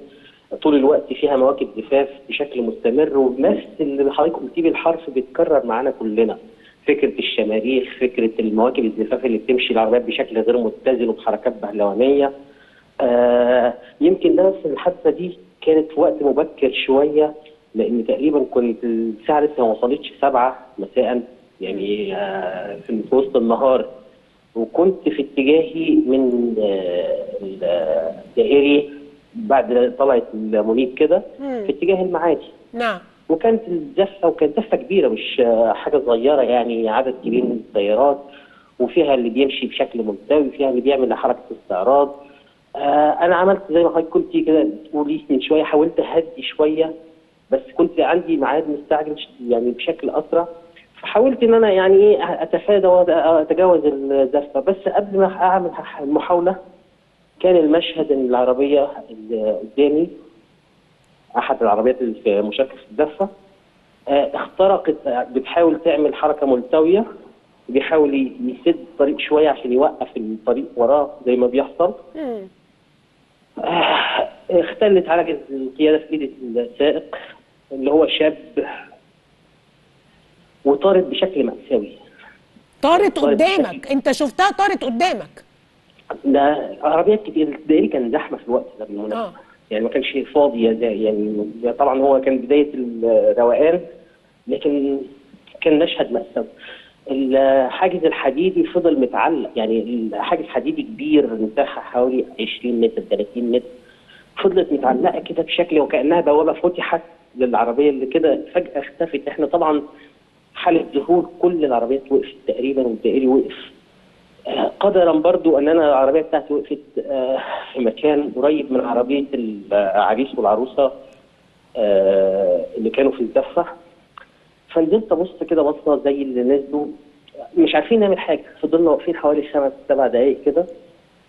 Speaker 5: طول الوقت فيها مواكب زفاف بشكل مستمر ونفس اللي حضرتك قلتيه بالحرف بيتكرر معانا كلنا. فكرة الشماريخ فكرة المواكب الزفاف اللي بتمشي العربيات بشكل غير متزن وبحركات بهلوانية. آه يمكن ده بس الحادثة دي كانت في وقت مبكر شوية لأن تقريبا كنت الساعة لسه ما وصلتش سبعة مساء يعني آه في وسط النهار. وكنت في اتجاهي من آه، الدائري بعد طلعت المنيب كده. في اتجاه المعادي.
Speaker 1: نعم.
Speaker 5: وكانت الزفة وكانت زفة كبيرة مش آه، حاجة صغيرة يعني عدد كبير من السيارات وفيها اللي بيمشي بشكل ملتوي وفيها اللي بيعمل حركة استعراض. آه أنا عملت زي ما حضرتك كنت كده بتقولي من شوية حاولت أهدي شوية بس كنت عندي ميعاد مستعجل يعني بشكل أسرع. فحاولت إن أنا يعني إيه أتفادى واتجاوز الزفة. بس قبل ما أعمل المحاولة كان المشهد ان العربية اللي قدامي أحد العربيات اللي في الزفة آه، اخترقت بتحاول تعمل حركة ملتوية بيحاول يسد الطريق شوية عشان يوقف الطريق وراه زي ما بيحصل. اختلت عجلة القيادة في إيد السائق اللي هو شاب وطارت بشكل مأساوي.
Speaker 1: طارت قدامك. انت شفتها طارت قدامك.
Speaker 5: ده عربيات كتير. الدائري كان زحمة في الوقت ده بالمناسبة
Speaker 1: آه.
Speaker 5: يعني ما كانش فاضي يعني طبعا هو كان بداية الروقان لكن كان مشهد مأساوي. الحاجز الحديدي فضل متعلق يعني الحاجز حديدي كبير مساحة حوالي 20 متر 30 متر فضلت متعلقة كده بشكل وكأنها بوابة فتحت للعربية اللي كده فجأة اختفت. إحنا طبعا حالة ذهول كل العربيات وقفت تقريبا والدائري وقف. آه، قدرا برضو إن أنا العربية بتاعتي وقفت آه، في مكان قريب من عربية العريس والعروسة آه، اللي كانوا في الزفة. فنزلت ابص كده بصة زي اللي نزلوا مش عارفين نعمل حاجة فضلنا واقفين حوالي خمس سبع دقائق كده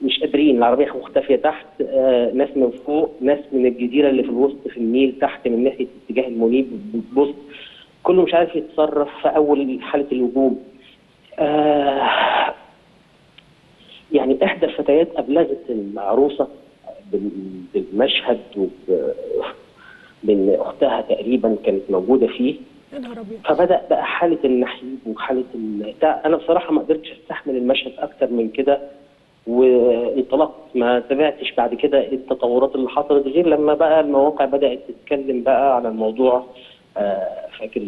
Speaker 5: مش قادرين العربية مختفية تحت آه، ناس من فوق ناس من الجزيرة اللي في الوسط في النيل تحت من ناحية اتجاه المنيب بتبص كله مش عارف يتصرف في أول حالة الهجوم. آه يعني إحدى الفتيات أبلغت العروسه بال- بالمشهد وب- بإن أختها تقريبا كانت موجودة فيه.
Speaker 1: يا نهار أبيض
Speaker 5: فبدأ بقى حالة النحيب وحالة ال... أنا بصراحة ما قدرتش أستحمل المشهد أكتر من كده وانطلقت ما تابعتش بعد كده التطورات اللي حصلت غير لما بقى المواقع بدأت تتكلم بقى على الموضوع آه، فاكر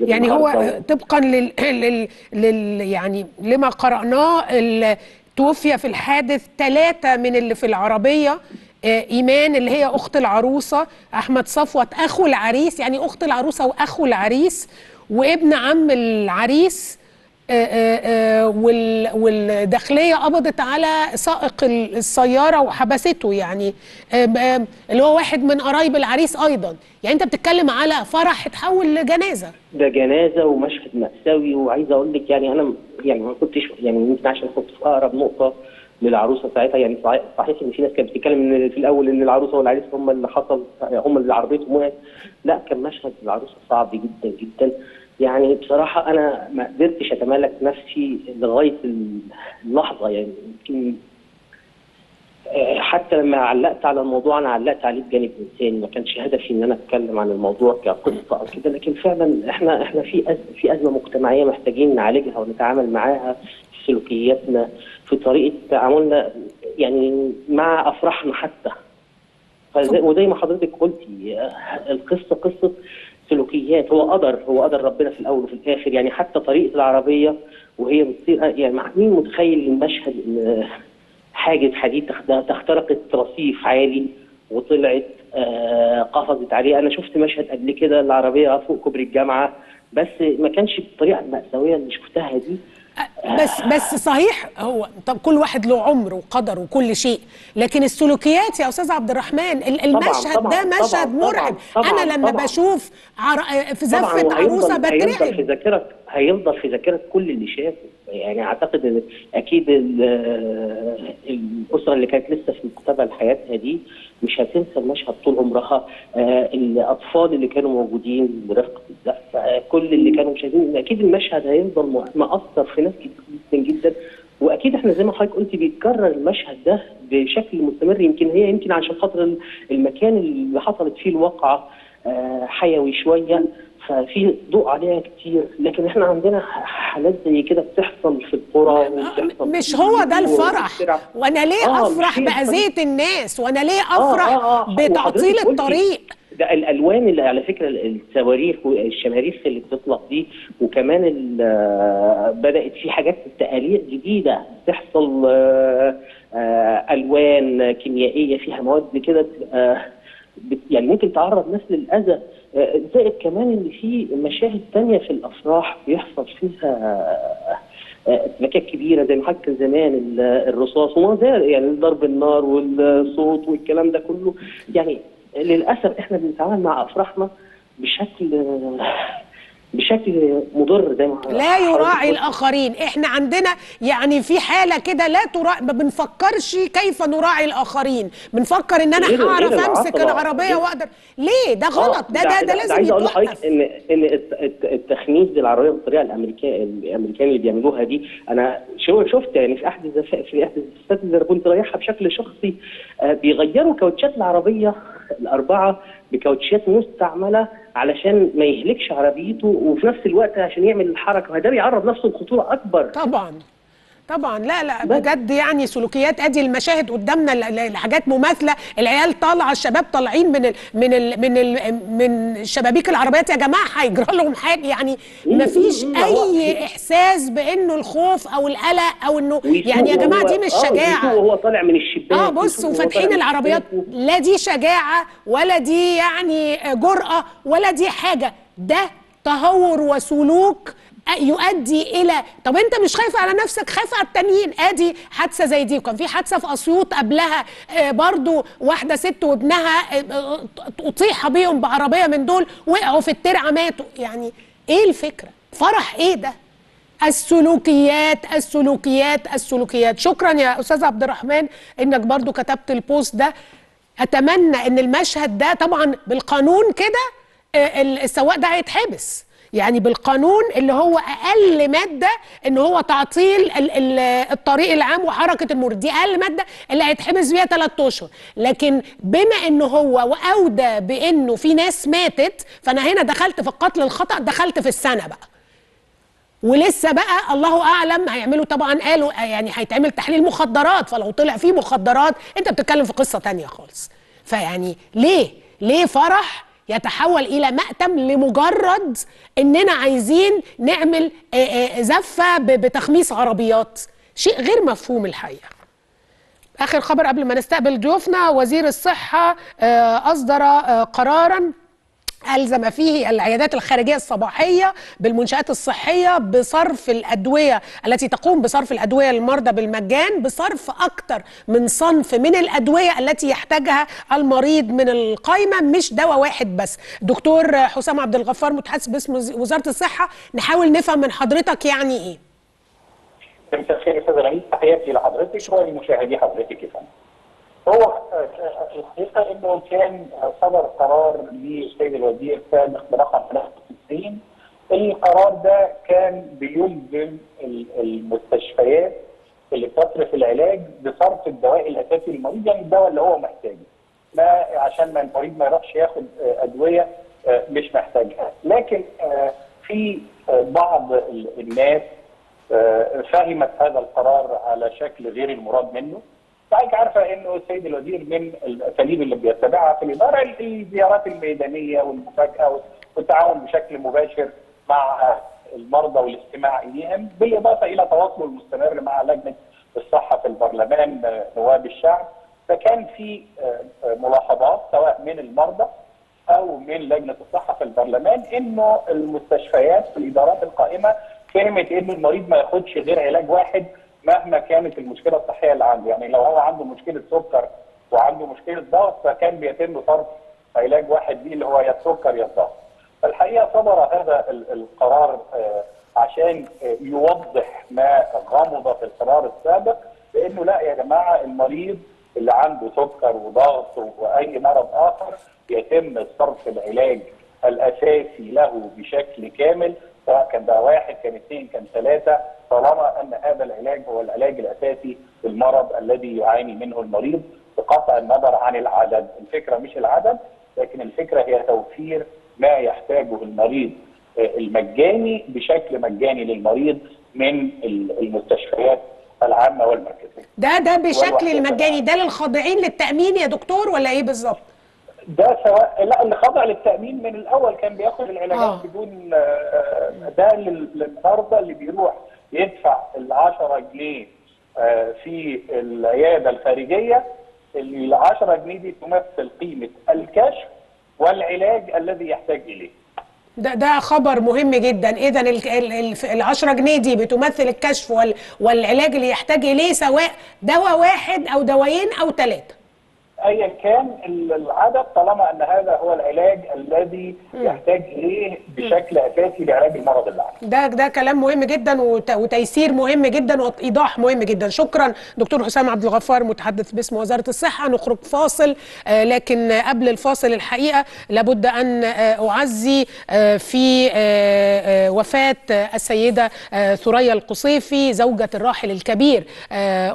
Speaker 1: يعني هو. طبقا لل... لل... لل... يعني لما قرأناه ال... توفي في الحادث ثلاثة من اللي في العربية آه، إيمان اللي هي أخت العروسة أحمد صفوت أخو العريس يعني أخت العروسة وأخو العريس وابن عم العريس آه، آه، وال- والداخلية قبضت على سائق ال- السيارة وحبسته يعني اللي هو واحد من قرايب العريس أيضا. يعني أنت بتتكلم على فرح اتحول لجنازة.
Speaker 5: ده جنازة ومشهد مأساوي وعايز أقول لك يعني أنا يعني ما كنتش يعني يمكن عشان كنت في أقرب نقطة للعروسة ساعتها. يعني صحيح, إن في ناس كانت بتتكلم إن في الأول إن العروسة والعريس هم اللي حصل هم اللي عربيتهم وقعت. لا كان مشهد العروسة صعب جدا جدا. يعني بصراحة أنا ما قدرتش اتمالك نفسي لغاية اللحظة. يعني يمكن حتى لما علقت على الموضوع أنا علقت عليه بجانب إنساني. ما كانش هدفي إن أنا أتكلم عن الموضوع كقصة أو كده. لكن فعلا إحنا إحنا في أزمة في أزمة مجتمعية محتاجين نعالجها ونتعامل معاها في سلوكياتنا. في طريقة تعاملنا يعني مع افراحنا حتى. وزي ما حضرتك قلتي القصة قصة سلوكيات. هو قدر هو قدر ربنا في الأول وفي الآخر. يعني حتى طريقة العربية وهي بتصير يعني مع مين متخيل المشهد إن حاجز حديد تخ- تخترقت رصيف عالي وطلعت آه، قفزت عليه. أنا شفت مشهد قبل كده العربية فوق كوبري الجامعة بس ما كانش بالطريقة المأساويه اللي شفتها دي
Speaker 1: بس بس صحيح هو طب كل واحد له عمر وقدر وكل شيء لكن السلوكيات يا أستاذ عبد الرحمن ال- المشهد
Speaker 5: طبعاً،
Speaker 1: ده
Speaker 5: طبعاً،
Speaker 1: مشهد
Speaker 5: طبعاً،
Speaker 1: مرعب.
Speaker 5: طبعاً،
Speaker 1: أنا لما
Speaker 5: طبعاً.
Speaker 1: بشوف عر... في
Speaker 5: زفة
Speaker 1: عروسه
Speaker 5: هيفضل- هيفضل في
Speaker 1: بترعب.
Speaker 5: ذاكره هيفضل في ذاكرة كل اللي شافه. يعني أعتقد إن أكيد ال- الأسرة اللي كانت لسه في مقتبل حياتها دي مش هتنسى المشهد طول عمرها. آه، الأطفال اللي كانوا موجودين برفقه الزفه آه، كل اللي كانوا شايفين أكيد المشهد هيفضل مأثر في ناس كتير جدا جدا. وأكيد إحنا زي ما حضرتك قلتي بيتكرر المشهد ده بشكل مستمر يمكن هي يمكن عشان خاطر المكان اللي حصلت فيه الواقعة آه، حيوي شوية. ففي ضوء عليها كتير. لكن إحنا عندنا حالات زي كده بتحصل في القرى وبتحصل
Speaker 1: مش هو ده الفرح. وأنا ليه
Speaker 5: آه، أفرح
Speaker 1: بأذية الناس؟ وأنا ليه
Speaker 5: آه،
Speaker 1: أفرح
Speaker 5: آه، آه.
Speaker 1: بتعطيل
Speaker 5: وحضرتك قلتي
Speaker 1: الطريق؟
Speaker 5: ده الألوان اللي على فكرة الصواريخ والشماريخ اللي بتطلق دي وكمان آه، بدأت في حاجات تقاليع جديدة تحصل آه، آه، ألوان كيميائية فيها مواد كده يعني ممكن تعرض ناس للأذى. آه، زائد كمان إن في مشاهد تانية في الأفراح بيحصل فيها آه، اتفاقات كبيرة زي ما حكى زمان ال- الرصاص وما زال يعني ضرب النار والصوت والكلام ده كله. يعني للأسف إحنا بنتعامل مع أفراحنا بشكل بشكل مضر زي ما
Speaker 1: لا يراعي. الآخرين. إحنا عندنا يعني في حالة كده لا تراعي ما بنفكرش كيف نراعي الآخرين. بنفكر إن أنا
Speaker 5: غير- غير
Speaker 1: هعرف
Speaker 5: أمسك.
Speaker 1: العربية
Speaker 5: غير-
Speaker 1: وأقدر. ليه؟ ده غلط. ده ده ده لازم
Speaker 5: عايز
Speaker 1: أقول
Speaker 5: لحضرتك ان إن الت- الت- التخنيس بالعربيه بالطريقة الامريكيه الأمريكان اللي بيعملوها دي أنا شو شفت يعني في أحد في أحد الزفات اللي كنت رايحها بشكل شخصي آه، بيغيروا كاوتشات العربية الأربعة بكاوتشات مستعملة علشان ما يهلكش عربيته وفي نفس الوقت عشان يعمل الحركة. وده بيعرض نفسه لخطورة أكبر.
Speaker 1: طبعا. طبعا. لا لا. بجد يعني سلوكيات أدي المشاهد قدامنا ل- ل- لحاجات مماثلة. العيال طالعة الشباب طالعين من ال من ال من ال من شبابيك العربيات. يا جماعة هيجرى لهم حاجة؟ يعني ما فيش
Speaker 5: هو-
Speaker 1: اي إحساس بإنه الخوف أو القلق أو
Speaker 5: إنه
Speaker 1: يعني يا
Speaker 5: جماعة
Speaker 1: دي مش
Speaker 5: آه،
Speaker 1: شجاعة.
Speaker 5: ويسوق وهو طالع من الشباك
Speaker 1: آه بص وفاتحين العربيات. لا دي شجاعة ولا دي يعني جرأة ولا دي حاجة. ده تهور وسلوك يؤدي إلى طب أنت مش خايف على نفسك؟ خايف على التانيين. آدي حادثة زي دي. وكان في حادثة في أسيوط قبلها. آه، برضو واحدة ست وابنها آه، آه، أطيح بيهم بعربية من دول وقعوا في الترعة ماتوا. يعني إيه الفكرة؟ فرح إيه ده؟ السلوكيات السلوكيات السلوكيات. شكرا يا أستاذ عبد الرحمن إنك برضو كتبت البوست ده. أتمنى إن المشهد ده طبعا بالقانون كده السواق ده هيتحبس. يعني بالقانون اللي هو أقل مادة إن هو تعطيل ال- ال- الطريق العام وحركة المرور. دي أقل مادة اللي هيتحبس بيها ثلاث أشهر. لكن بما انه هو وأودى بإنه في ناس ماتت فأنا هنا دخلت في القتل الخطأ دخلت في السنة بقى. ولسه بقى الله أعلم هيعملوا طبعا قالوا يعني هيتعمل تحليل مخدرات. فلو طلع فيه مخدرات أنت بتتكلم في قصة تانية خالص. فيعني ليه؟ ليه فرح يتحول إلى مأتم لمجرد إننا عايزين نعمل زفة بتخميس عربيات. شيء غير مفهوم الحقيقة. آخر خبر قبل ما نستقبل ضيوفنا وزير الصحة أصدر قرارا ألزم فيه العيادات الخارجية الصباحية بالمنشآت الصحية بصرف الأدوية التي تقوم بصرف الأدوية للمرضى بالمجان بصرف أكثر من صنف من الأدوية التي يحتاجها المريض من القائمة مش دواء واحد بس دكتور حسام عبد الغفار متحدث باسم وزارة الصحة نحاول نفهم من حضرتك يعني إيه
Speaker 6: مساء الخير أستاذ رئيس تحياتي لحضرتك ولمشاهدي حضرتك فندم. هو آه، الحقيقة إنه كان صدر قرار للسيد الوزير سابق برقم 93 القرار ده كان بيلزم ال- المستشفيات اللي بتصرف العلاج بصرف الدواء الأساسي للمريض يعني الدواء اللي هو محتاجه. ما عشان ما المريض ما يروحش ياخد آه، أدوية آه، مش محتاجها، لكن في بعض ال- الناس فهمت هذا القرار على شكل غير المراد منه. حضرتك عارفة إنه السيد الوزير من الأساليب اللي بيتبعها في الإدارة الزيارات الميدانية والمفاجأة والتعاون بشكل مباشر مع المرضى والاستماع اليهم بالإضافة إلى تواصله المستمر مع لجنة الصحة في البرلمان نواب الشعب. فكان في ملاحظات سواء من المرضى أو من لجنة الصحة في البرلمان إنه المستشفيات في الإدارات القائمة فهمت إنه المريض ما ياخدش غير علاج واحد مهما كانت المشكلة الصحية اللي عنده، يعني لو هو عنده مشكلة سكر وعنده مشكلة ضغط فكان بيتم صرف علاج واحد دي اللي هو يا السكر يا الضغط. فالحقيقة صدر هذا ال- القرار آه، عشان آه، يوضح ما غمض في القرار السابق بإنه لا يا جماعة المريض اللي عنده سكر وضغط وأي مرض آخر يتم صرف العلاج الأساسي له بشكل كامل سواء كان ده واحد كان اثنين كان ثلاثة طالما أن هذا العلاج هو العلاج الأساسي للمرض الذي يعاني منه المريض بقطع النظر عن العدد، الفكرة مش العدد لكن الفكرة هي توفير ما يحتاجه المريض آه، المجاني بشكل مجاني للمريض من ال- المستشفيات العامة والمركزية.
Speaker 1: ده ده بشكل المجاني ده للخاضعين للتأمين يا دكتور ولا إيه بالظبط؟
Speaker 6: ده سواء لا اللي خضع للتأمين من الأول كان بياخد العلاجات
Speaker 1: آه.
Speaker 6: آه. بدون آه، ده لل- للمرضى اللي بيروح يدفع ال 10 جنيه آه، في العيادة الخارجية ال 10 جنيه دي تمثل قيمة الكشف والعلاج الذي يحتاج إليه.
Speaker 1: ده ده خبر مهم جدا اذا ال 10 جنيه دي بتمثل الكشف وال والعلاج اللي يحتاج إليه سواء دواء واحد أو دوايين أو ثلاثة
Speaker 6: أيا كان ال- العدد طالما أن هذا هو العلاج الذي يحتاج إليه بشكل أساسي لعلاج المرض اللي عنده.
Speaker 1: ده ده كلام مهم جدا وت- وتيسير مهم جدا وإيضاح مهم جدا. شكرا دكتور حسام عبد الغفار متحدث باسم وزارة الصحة. نخرج فاصل آه، لكن قبل الفاصل الحقيقة لابد أن آه، أعزي آه، في وفاة السيدة ثريا القصيفي زوجة الراحل الكبير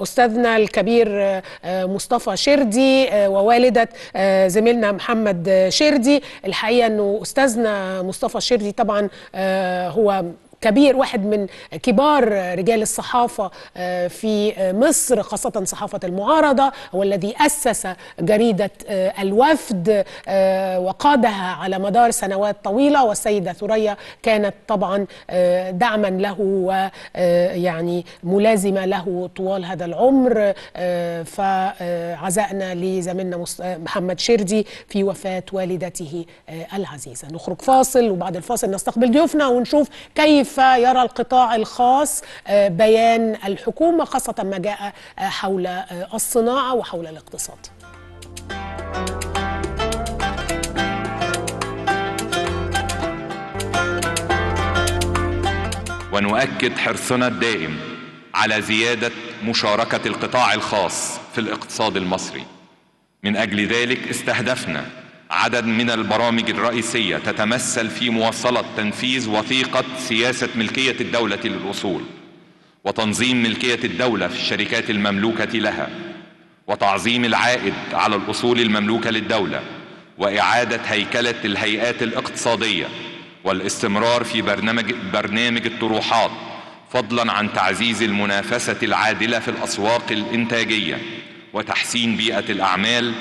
Speaker 1: أستاذنا الكبير مصطفى شردي ووالدة آه، زميلنا محمد آه، شردي الحقيقة إنه أستاذنا مصطفى شردي طبعا آه، هو كبير واحد من كبار رجال الصحافة آه، في مصر خاصة صحافة المعارضة هو الذي أسس جريدة آه، الوفد آه، وقادها على مدار سنوات طويلة. والسيدة ثريا كانت طبعا دعما له ويعني ملازمة له طوال هذا العمر. فعزائنا لزميلنا محمد شردي في وفاة والدته العزيزة. نخرج فاصل وبعد الفاصل نستقبل ضيوفنا ونشوف كيف يرى القطاع الخاص آه، بيان الحكومة خاصة ما جاء آه، حول آه، الصناعة وحول الاقتصاد.
Speaker 2: ونؤكد حرصنا الدائم على زيادة مشاركة القطاع الخاص في الاقتصاد المصري. من أجل ذلك استهدفنا عدد من البرامج الرئيسية تتمثل في مواصلة تنفيذ وثيقة سياسة ملكية الدولة للأصول وتنظيم ملكية الدولة في الشركات المملوكة لها وتعظيم العائد على الأصول المملوكة للدولة وإعادة هيكلة الهيئات الاقتصادية والاستمرار في برنامج, برنامج الطروحات فضلا عن تعزيز المنافسة العادلة في الأسواق الإنتاجية وتحسين بيئة الأعمال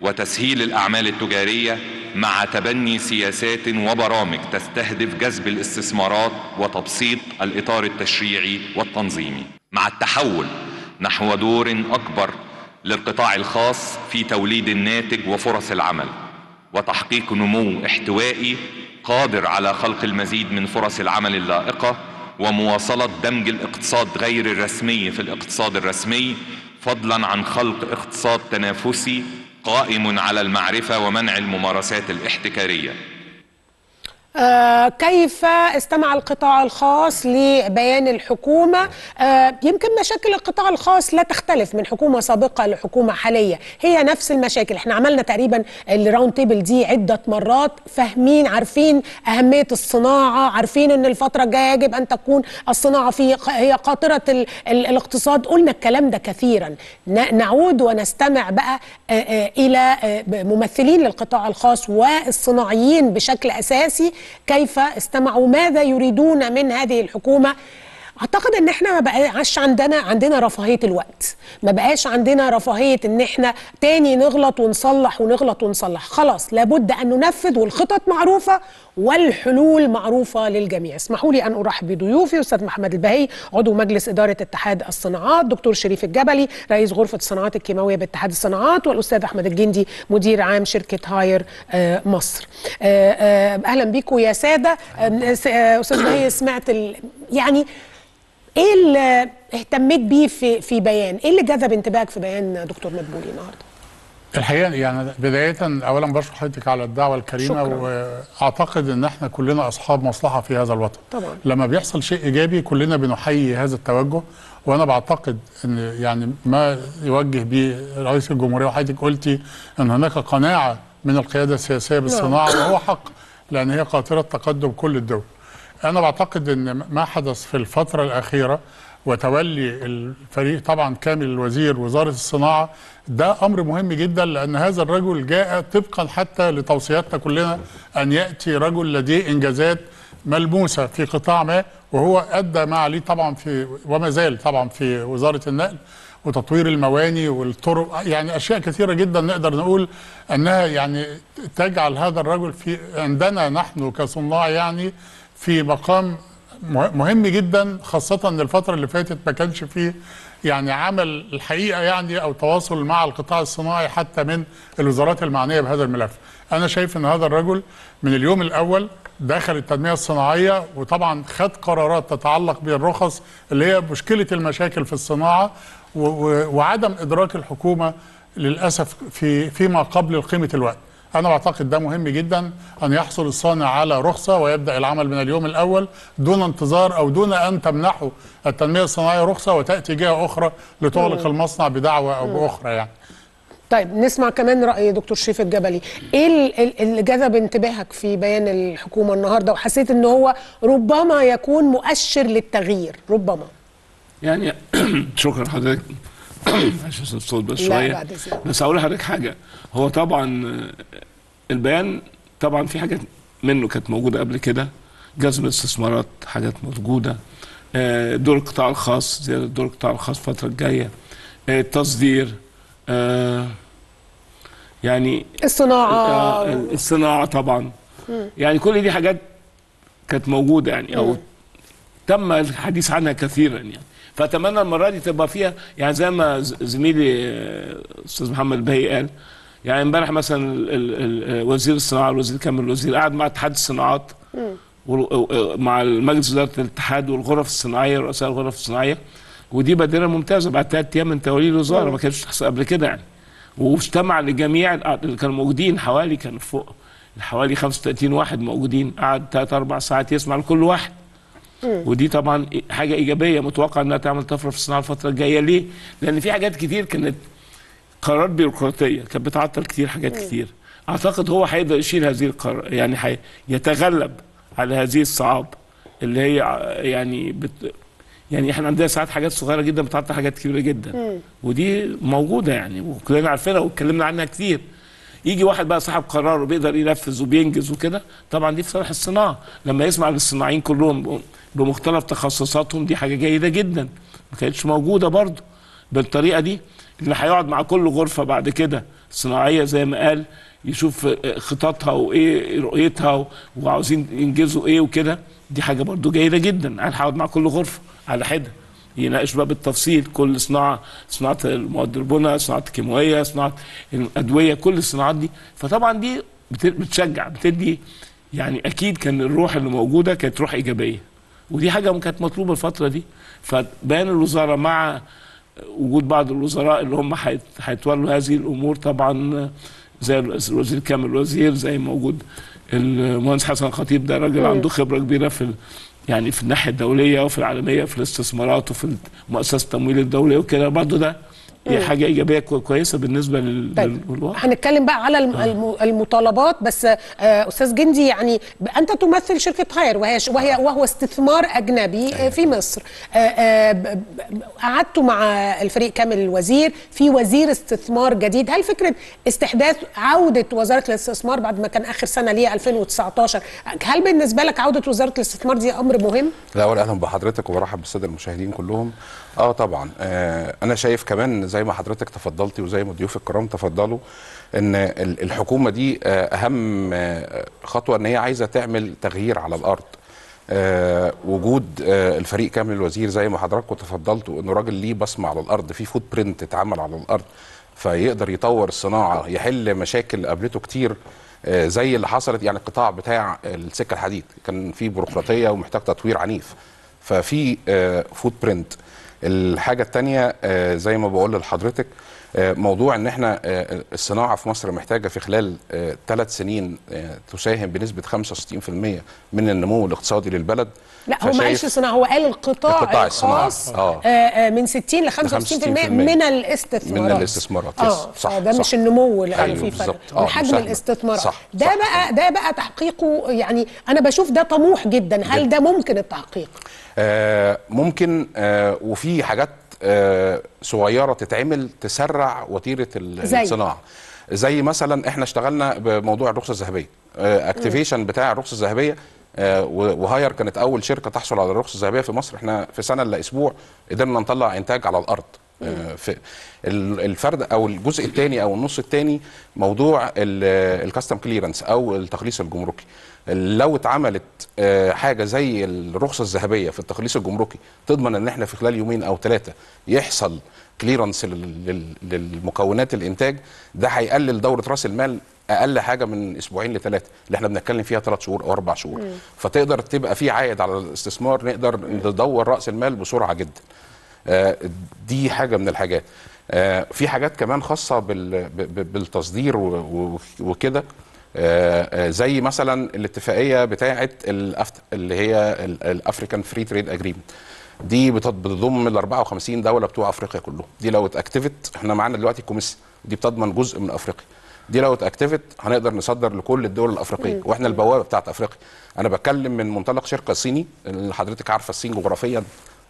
Speaker 2: وتسهيل الأعمال التجارية مع تبني سياسات وبرامج تستهدف جذب الاستثمارات وتبسيط الإطار التشريعي والتنظيمي. مع التحول نحو دور أكبر للقطاع الخاص في توليد الناتج وفرص العمل وتحقيق نمو احتوائي قادر على خلق المزيد من فرص العمل اللائقة ومواصلة دمج الاقتصاد غير الرسمي في الاقتصاد الرسمي فضلا عن خلق اقتصاد تنافسي قائم على المعرفة ومنع الممارسات الاحتكارية.
Speaker 1: آه، كيف استمع القطاع الخاص لبيان الحكومة؟ آه، يمكن مشاكل القطاع الخاص لا تختلف من حكومة سابقة لحكومة حالية. هي نفس المشاكل. إحنا عملنا تقريبا ال round table دي عدة مرات فاهمين عارفين أهمية الصناعة عارفين أن الفترة الجاية يجب أن تكون الصناعة في هي قاطرة ال ال الاقتصاد. قلنا الكلام ده كثيرا. نعود ونستمع بقى إلى ممثلين للقطاع الخاص والصناعيين بشكل أساسي. كيف استمعوا؟ ماذا يريدون من هذه الحكومة؟ أعتقد إن إحنا ما بقاش عندنا عندنا رفاهية الوقت. ما بقاش عندنا رفاهية إن إحنا تاني نغلط ونصلح ونغلط ونصلح. خلاص لابد أن ننفذ والخطط معروفة والحلول معروفة للجميع. اسمحوا لي أن أرحب بضيوفي أستاذ محمد البهي عضو مجلس إدارة اتحاد الصناعات دكتور شريف الجبلي رئيس غرفة الصناعات الكيماوية باتحاد الصناعات والأستاذ أحمد الجندي مدير عام شركة هاير آه، مصر. آه، آه، أهلا بيكم يا سادة. أستاذ بهي سمعت يعني إيه اللي اهتميت بيه في في بيان؟ إيه اللي جذب انتباهك في بيان دكتور مدبولي النهارده؟
Speaker 7: الحقيقة يعني بداية اولا بشكر حضرتك على الدعوة الكريمة
Speaker 1: شكراً.
Speaker 7: وأعتقد إن إحنا كلنا أصحاب مصلحة في هذا الوطن
Speaker 1: طبعاً.
Speaker 7: لما بيحصل شيء إيجابي كلنا بنحيي هذا التوجه وأنا بعتقد إن يعني ما يوجه به رئيس الجمهورية وحضرتك قلتي إن هناك قناعة من القيادة السياسية بالصناعة وهو حق لأن هي قاطرة تقدم كل الدول أنا بعتقد إن ما حدث في الفترة الأخيرة وتولي الفريق طبعا كامل الوزير وزارة الصناعة ده أمر مهم جدا لأن هذا الرجل جاء طبقا حتى لتوصياتنا كلنا أن يأتي رجل لديه إنجازات ملموسة في قطاع ما وهو أدى ما عليه طبعا في وما زال طبعا في وزارة النقل وتطوير المواني والطرق يعني أشياء كثيرة جدا نقدر نقول أنها يعني تجعل هذا الرجل في عندنا نحن كصناع يعني في مقام مه- مهم جدا خاصة ان الفترة اللي فاتت ما كانش فيه يعني عمل الحقيقة يعني أو تواصل مع القطاع الصناعي حتى من الوزارات المعنية بهذا الملف. أنا شايف إن هذا الرجل من اليوم الأول دخل التنمية الصناعية وطبعا خد قرارات تتعلق بالرخص اللي هي مشكلة المشاكل في الصناعة وعدم إدراك الحكومة للأسف في فيما قبل قيمة الوقت. أنا بعتقد ده مهم جدا أن يحصل الصانع على رخصة ويبدأ العمل من اليوم الأول دون انتظار أو دون أن تمنحه التنمية الصناعية رخصة وتأتي جهة أخرى لتغلق المصنع بدعوة أو بأخرى يعني.
Speaker 1: طيب نسمع كمان رأي دكتور شريف الجبلي، إيه ال- ال- اللي جذب انتباهك في بيان الحكومة النهارده؟ وحسيت إن هو ربما يكون مؤشر للتغيير ربما.
Speaker 8: يعني شكرا لحضرتك. عشان الصوت بس
Speaker 1: شوية.
Speaker 8: بس هقول لحضرتك حاجة. هو طبعا البيان طبعا في حاجات منه كانت موجودة قبل كده. جذب استثمارات حاجات موجودة. آه، دور القطاع الخاص زيادة دور القطاع الخاص الفترة الجاية. آه، التصدير آه، يعني الصناعة. الصناعة طبعا. يعني كل دي حاجات كانت موجودة يعني أو تم الحديث عنها كثيرا يعني. فأتمنى المرة دي تبقى فيها يعني زي ما زميلي آه، أستاذ محمد البهي قال يعني امبارح مثلا وزير الصناعة الوزير كامل الوزير قعد مع اتحاد الصناعات وال- مع مجلس إدارة الاتحاد والغرف الصناعية رؤساء الغرف الصناعية ودي بادره ممتازة بعد ثلاث أيام من تولي الوزارة ما كانتش تحصل قبل كده يعني. واجتمع لجميع اللي كانوا موجودين حوالي كانوا فوق حوالي 35 واحد موجودين قعد ثلاث أربع ساعات يسمع لكل واحد. ودي طبعا حاجة إيجابية متوقع إنها تعمل طفرة في الصناعة الفترة الجاية. ليه؟ لأن في حاجات كتير كانت قرارات بيروقراطية كانت بتعطل كتير حاجات كتير. أعتقد هو هيقدر يشيل هذه القرار يعني حي... يتغلب على هذه الصعاب اللي هي يعني بت... يعني إحنا عندنا ساعات حاجات صغيرة جدا بتعطل حاجات كبيرة جدا. ودي موجودة يعني وكلنا عارفينها واتكلمنا عنها كتير. يجي واحد بقى صاحب قرار وبيقدر ينفذ وبينجز وكده طبعا دي في صالح الصناعة. لما يسمع للصناعيين كلهم بمختلف تخصصاتهم دي حاجة جيدة جدا ما كانتش موجودة برضه. بالطريقة دي اللي هيقعد مع كل غرفة بعد كده صناعية زي ما قال يشوف خططها وإيه رؤيتها وعاوزين ينجزوا إيه وكده دي حاجة برضه جيدة جدا. أنا هقعد مع كل غرفة على حدة. يناقش بقى بالتفصيل كل صناعة صناعة المواد البناء صناعة الكيماوية صناعة الأدوية كل الصناعات دي. فطبعا دي بت- بتشجع بتدي يعني أكيد كان الروح اللي موجودة كانت روح إيجابية. ودي حاجة كانت مطلوبة الفترة دي. فبيان الوزاره مع وجود بعض الوزراء اللي هم هيت- هيتولوا هذه الأمور طبعا زي الوزير كامل الوزير زي موجود المهندس حسن الخطيب ده راجل عنده خبرة كبيرة في يعني في الناحية الدولية وفي العالمية في الاستثمارات وفي مؤسسة التمويل الدولي وكده. برضه ده هي حاجة إيجابية كوي- كويسة بالنسبة لل-
Speaker 1: طيب
Speaker 8: للواقع
Speaker 1: هنتكلم بقى على الم- الم- المطالبات بس آه، أستاذ جندي يعني أنت تمثل شركة هاير وهي وهي وهو استثمار أجنبي آه، في مصر. آه، آه، قعدتوا مع الفريق كامل الوزير في وزير استثمار جديد. هل فكرة استحداث عودة وزارة الاستثمار بعد ما كان آخر سنة ليها 2019 هل بالنسبة لك عودة وزارة الاستثمار دي أمر مهم؟
Speaker 9: لا أهلا بحضرتك وبرحب بالسادة المشاهدين كلهم. آه طبعا. آه أنا شايف كمان زي ما حضرتك تفضلتي وزي ما ضيوف الكرام تفضلوا إن ال- الحكومة دي آه أهم آه خطوة إن هي عايزة تعمل تغيير على الأرض. آه وجود آه الفريق كامل الوزير زي ما حضراتكم تفضلتوا إنه راجل ليه بصمة على الأرض في footprint اتعمل على الأرض فيقدر يطور الصناعه يحل مشاكل قابلته كتير آه، زي اللي حصلت يعني القطاع بتاع السكة الحديد. كان في بيروقراطية ومحتاج تطوير عنيف. ففي footprint الحاجة الثانية زي ما بقول لحضرتك آه، موضوع إن إحنا آه، الصناعة في مصر محتاجة في خلال ثلاث سنين آه، تساهم بنسبة 65% من النمو الاقتصادي للبلد
Speaker 1: لا هو ما قالش صناعه هو قال القطاع,
Speaker 9: القطاع.
Speaker 1: الخاص
Speaker 9: آه.
Speaker 1: آه، آه، من 60 ل 65% من الاستثمارات
Speaker 9: من الاستثمارات آه صح
Speaker 1: ده
Speaker 9: صح.
Speaker 1: مش النمو اللي
Speaker 9: أيوه
Speaker 1: في فرق
Speaker 9: بالظبط.
Speaker 1: من
Speaker 9: آه،
Speaker 1: حجم. الاستثمارات
Speaker 9: صح
Speaker 1: ده
Speaker 9: صح.
Speaker 1: بقى ده بقى تحقيقه يعني أنا بشوف ده طموح جدا هل ده ممكن التحقيق
Speaker 9: آه، ممكن آه، وفي حاجات آه، صغيرة تتعمل تسرع وتيره؟ الصناعة.
Speaker 1: زي
Speaker 9: مثلا إحنا اشتغلنا بموضوع الرخصة الذهبية. activation بتاع الرخصة الذهبية آه، و Haier كانت أول شركة تحصل على الرخصة الذهبية في مصر. إحنا في سنة إلا أسبوع قدرنا نطلع إنتاج على الأرض. آه، في ال- الفرد أو الجزء الثاني أو النص الثاني موضوع ال customs clearance أو التخليص الجمركي. لو اتعملت آه، حاجة زي الرخصة الذهبية في التخليص الجمركي تضمن إن إحنا في خلال يومين أو ثلاثة يحصل كليرنس للمكونات الإنتاج ده هيقلل دورة رأس المال أقل حاجة من أسبوعين لثلاثه اللي إحنا بنتكلم فيها ثلاث شهور أو أربع شهور. فتقدر تبقى في عائد على الاستثمار نقدر ندور رأس المال بسرعة جدا. آه، دي حاجة من الحاجات. آه، في حاجات كمان خاصة بالتصدير وكده. زي مثلا الاتفاقية بتاعه اللي هي ال African Free Trade Agreement. دي بت- بتضم ال 54 دولة بتوع أفريقيا كلهم دي لو اتأكتفت إحنا معانا دلوقتي كوميسا دي بتضمن جزء من أفريقيا. دي لو اتأكتفت هنقدر نصدر لكل الدول الأفريقية. وإحنا البوابة بتاعت أفريقيا. أنا بتكلم من منطلق شركه صيني اللي حضرتك عارفة الصين جغرافيا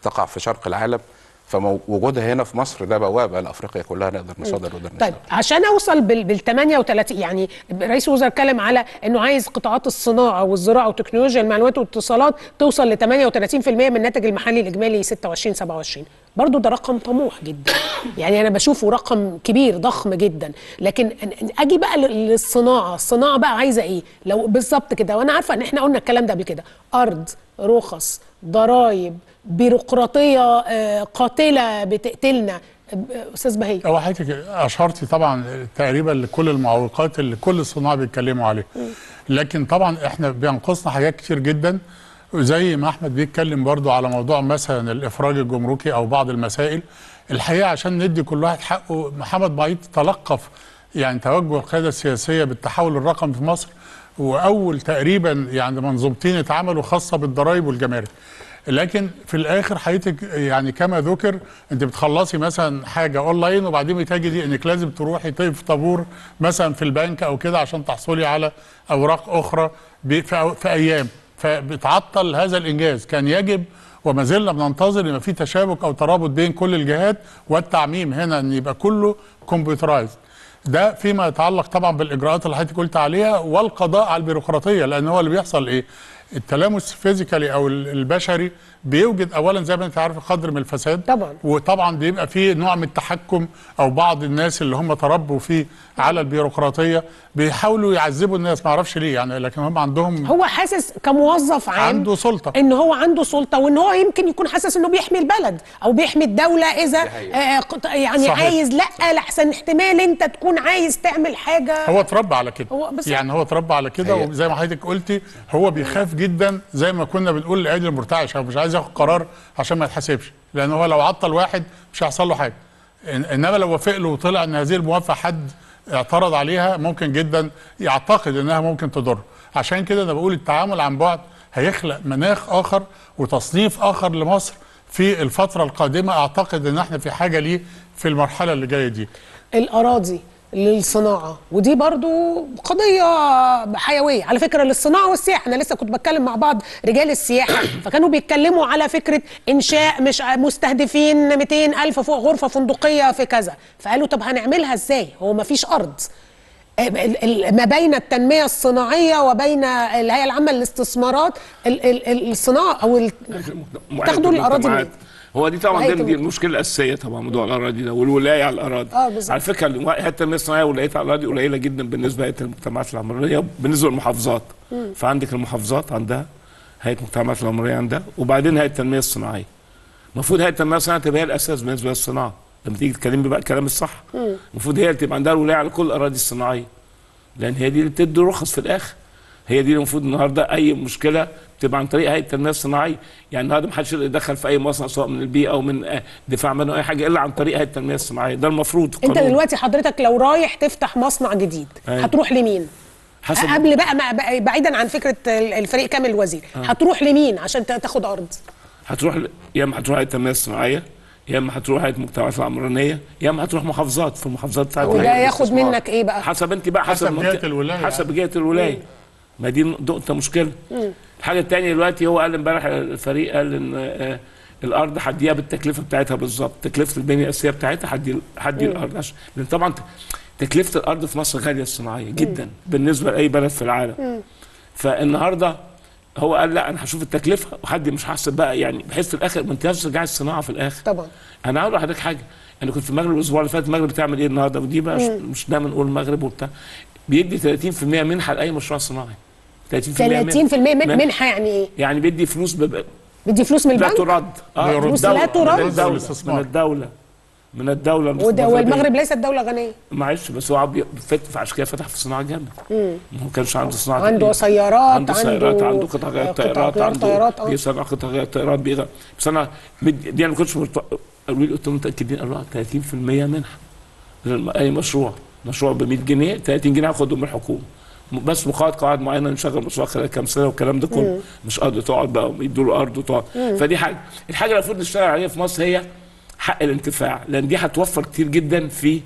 Speaker 9: تقع في شرق العالم. فوجودها هنا في مصر ده بوابة لأفريقيا كلها نقدر نصدر ونقدر
Speaker 1: طيب عشان أوصل بال بال 38 يعني رئيس الوزراء اتكلم على إنه عايز قطاعات الصناعة والزراعة وتكنولوجيا المعلومات والاتصالات توصل ل 38% من الناتج المحلي الإجمالي 26 27 برضو ده رقم طموح جدا. يعني أنا بشوفه رقم كبير ضخم جدا. لكن أجي بقى لل- للصناعة. الصناعة بقى عايزة إيه؟ لو بالظبط كده. وأنا عارفة إن إحنا قلنا الكلام ده قبل كده. أرض رخص ضرائب بيروقراطية آه، قاتلة بتقتلنا. أستاذ بهي
Speaker 7: هو حضرتك اشرتي طبعا تقريبا لكل المعوقات اللي كل الصناع بيتكلموا عليها لكن طبعا إحنا بينقصنا حاجات كتير جدا. زي ما أحمد بيتكلم برضو على موضوع مثلا الإفراج الجمركي أو بعض المسائل. الحقيقة عشان ندي كل واحد حقه محمد بعيد تلقف يعني توجه القيادة السياسية بالتحول الرقمي في مصر. وأول تقريبا يعني منظومتين اتعملوا خاصة بالضرائب والجمارك. لكن في الآخر حضرتك يعني كما ذكر أنت بتخلصي مثلا حاجة أونلاين وبعدين بتجدي إنك لازم تروحي في طابور مثلا في البنك أو كده عشان تحصلي على أوراق أخرى في أيام. فبتعطل هذا الإنجاز. كان يجب وما زلنا بننتظر إن في تشابك أو ترابط بين كل الجهات والتعميم هنا إن يبقى كله computerized ده فيما يتعلق طبعا بالإجراءات اللي حضرتك قلت عليها والقضاء على البيروقراطية لأن هو اللي بيحصل إيه؟ التلامس physically أو ال- البشري بيوجد اولا زي ما أنت عارف قدر من الفساد.
Speaker 1: طبعا.
Speaker 7: وطبعا بيبقى فيه نوع من التحكم أو بعض الناس اللي هم تربوا فيه على البيروقراطية بيحاولوا يعذبوا الناس. ما أعرفش ليه يعني لكن هم عندهم
Speaker 1: هو حاسس كموظف عام
Speaker 7: عنده سلطة.
Speaker 1: إن هو عنده سلطة وإن هو يمكن يكون حاسس إنه بيحمي البلد أو بيحمي الدولة إذا آه يعني
Speaker 7: صحيح.
Speaker 1: عايز لأ لحسن احتمال أنت تكون عايز تعمل حاجة.
Speaker 7: هو اتربى على كده.
Speaker 1: هو بس-
Speaker 7: يعني هو اتربى على كده وزي ما حضرتك قلتي هو بيخاف جدا زي ما كنا بنقول لعيد المرتعش. هو مش عايز ياخد قرار عشان ما يتحاسبش لأن هو لو عطل واحد مش هيحصل له حاجة. إنما لو وافق له وطلع إن هذه الموافقة حد اعترض عليها ممكن جدا يعتقد إنها ممكن تضر. عشان كده أنا بقول التعامل عن بعد هيخلق مناخ آخر وتصنيف آخر لمصر في الفترة القادمة. أعتقد إن إحنا في حاجة ليه في المرحلة اللي جاية دي.
Speaker 1: الأراضي. للصناعة. ودي برضو قضية حيوية. على فكرة للصناعة والسياحة. أنا لسه كنت بتكلم مع بعض رجال السياحة. فكانوا بيتكلموا على فكرة إنشاء مش مستهدفين 200 ألف فوق غرفة فندقية في كذا. فقالوا طب هنعملها إزاي؟ هو ما فيش أرض. ال- ما بين التنمية الصناعية وبين الهيئة العامة للاستثمارات ال- ال- ال- الصناعة أو تاخدوا. منين؟
Speaker 8: هو دي طبعا دي, دي. المشكلة الأساسية طبعا موضوع الأراضي ده والولاية على الأراضي.
Speaker 1: آه، بالظبط.
Speaker 8: على فكرة هيئه التنميه الصناعيه ولايتها على الأراضي قليلة جدا بالنسبة لهيئه المجتمعات العمرانية بالنسبة للمحافظات. فعندك المحافظات عندها هيئة المجتمعات العمرانية عندها وبعدين هيئة التنمية الصناعية. المفروض هيئة التنمية الصناعية تبقى هي الأساس بالنسبة للصناعة. لما تيجي تكلمي بقى الكلام الصح. المفروض هي اللي تبقى عندها الولاية على كل الأراضي الصناعية. لأن هي دي اللي بتدي رخص في الآخر. هي دي المفروض النهارده أي مشكلة بتبقى عن طريق هيئة التنمية الصناعيه يعني النهارده ما حدش يقدر يدخل في أي مصنع سواء من البيئة أو من آه، دفاع عنه أي حاجة إلا عن طريق هيئة التنمية الصناعية. ده المفروض
Speaker 1: أنت
Speaker 8: قانون.
Speaker 1: دلوقتي حضرتك لو رايح تفتح مصنع جديد
Speaker 8: أيوة.
Speaker 1: هتروح لمين؟
Speaker 8: حسب
Speaker 1: قبل بقى ما بقى- بعيدا عن فكرة ال- الفريق كامل الوزير. هتروح لمين عشان تاخد أرض؟
Speaker 8: هتروح ل- يا إما هتروح هيئة التنمية الصناعية يا إما هتروح هيئة المجتمعات العمرانية يا إما هتروح محافظات. في المحافظات بتاعت
Speaker 1: وده ياخد. منك إيه بقى؟
Speaker 8: حسب أنت بقى حسب,
Speaker 7: حسب جهة الولاية.
Speaker 8: حسب جهة الولاية. ما دي نقطة مشكلة. الحاجة الثانية دلوقتي هو قال امبارح الفريق قال إن آه، الأرض هديها بالتكلفة بتاعتها بالظبط تكلفة البنية الاساسيه بتاعتها هدي هدي الأرض. عشان لأن طبعا تكلفة الأرض في مصر غالية الصناعية جدا بالنسبة لأي بلد في العالم. فالنهاردة هو قال لأ أنا هشوف التكلفة وحد مش هحسب بقى يعني بحيث في الآخر ما انت ترجع الصناعة في الآخر.
Speaker 1: طبعا.
Speaker 8: أنا هقول لحضرتك حاجة أنا كنت في المغرب الأسبوع اللي فات المغرب بتعمل إيه النهارده؟ ودي بقى مش, مش دايما نقول المغرب وبتاع. بيدي 30% منحة لأي مشروع صناعي. 30%
Speaker 1: 30% من
Speaker 8: منحة.
Speaker 1: منحة يعني إيه؟
Speaker 8: يعني بيدي فلوس بب...
Speaker 1: بدي فلوس من
Speaker 8: لا
Speaker 1: البنك؟
Speaker 8: ترد. آه
Speaker 7: فلوس
Speaker 8: من
Speaker 1: لا
Speaker 8: الدولة.
Speaker 1: ترد؟
Speaker 8: من
Speaker 7: الدولة.
Speaker 8: من الدولة. من الدولة.
Speaker 1: والمغرب. ليست دولة غنية.
Speaker 8: معلش بس هو عشان كده فتح في صناعة جامد. ما هو كانش عنده صناعة
Speaker 1: عنده. سيارات
Speaker 8: عنده سيارات عنده قطع غيار
Speaker 1: غيار
Speaker 8: عنده
Speaker 1: طيارات. آه.
Speaker 8: بيصنع قطع غيار طائرات بيغ... بس أنا مد- دي أنا ما كنتش قالوا لي قلت لهم متأكدين؟ قالوا لي 30% منحه للم- أي مشروع مشروع ب 100 جنيه 30 جنيه هاخدهم من الحكومة. بس مقاعد قواعد معينة نشغل مشروع خلال كام سنة والكلام ده كله. مش قادر تقعد بقى يدوا له أرض وتقعد. فدي حاجة الحاجة اللي المفروض نشتغل عليها في مصر هي حق الانتفاع لأن دي هتوفر كتير جدا في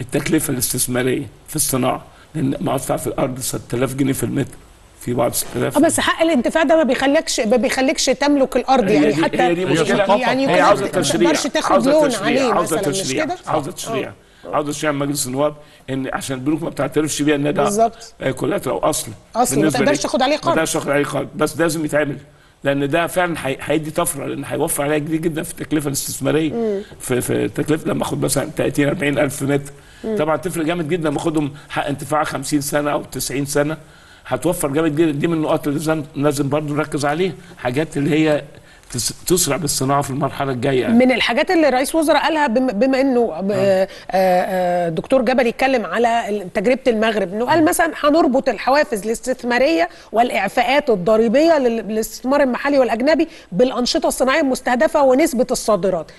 Speaker 8: التكلفة الاستثمارية في الصناعة. لأن ما في الأرض 6000 جنيه في المتر في بعض 6000
Speaker 1: آه بس حق الانتفاع ده ما بيخليكش ما بيخليكش تملك الأرض
Speaker 8: هي
Speaker 1: يعني
Speaker 8: دي-
Speaker 1: حتى
Speaker 8: هي دي مشكلة.
Speaker 1: يعني
Speaker 8: هي
Speaker 1: كده عاوزة
Speaker 8: تشريع.
Speaker 1: تاخد لون
Speaker 8: تشريع،
Speaker 1: عليه عاوزة مش
Speaker 8: تشريع.
Speaker 1: كده؟
Speaker 8: عاوزة تشريع. عاوزه تشريع من مجلس النواب إن عشان البنوك ما بتعترفش بيها ان ده
Speaker 1: بالظبط.
Speaker 8: آه، كولاتر أو أصل.
Speaker 1: أصل، ما تقدرش. تاخد عليه
Speaker 8: ما
Speaker 1: قرض.
Speaker 8: تقدرش تاخد عليه قرض. بس لازم يتعمل لأن ده فعلا هي- هيدي طفرة لأن هيوفر عليها كتير جدا في التكلفة الاستثمارية. في في التكلفة لما أخد مثلا 30 40 ألف متر. طبعا تفرق جامد جدا لما أخدهم حق انتفاع 50 سنة أو 90 سنة هتوفر جامد جدا. دي من النقاط اللي لازم برضه نركز عليها. حاجات اللي هي تسرع بالصناعة في المرحلة الجاية.
Speaker 1: من الحاجات اللي رئيس وزراء قالها بم- بما إنه ب- آه، آه، دكتور جبل يتكلم على تجربة المغرب إنه قال مثلا هنربط الحوافز الاستثمارية والإعفاءات الضريبية لل- للاستثمار المحلي والأجنبي بالأنشطة الصناعية المستهدفة ونسبة الصادرات.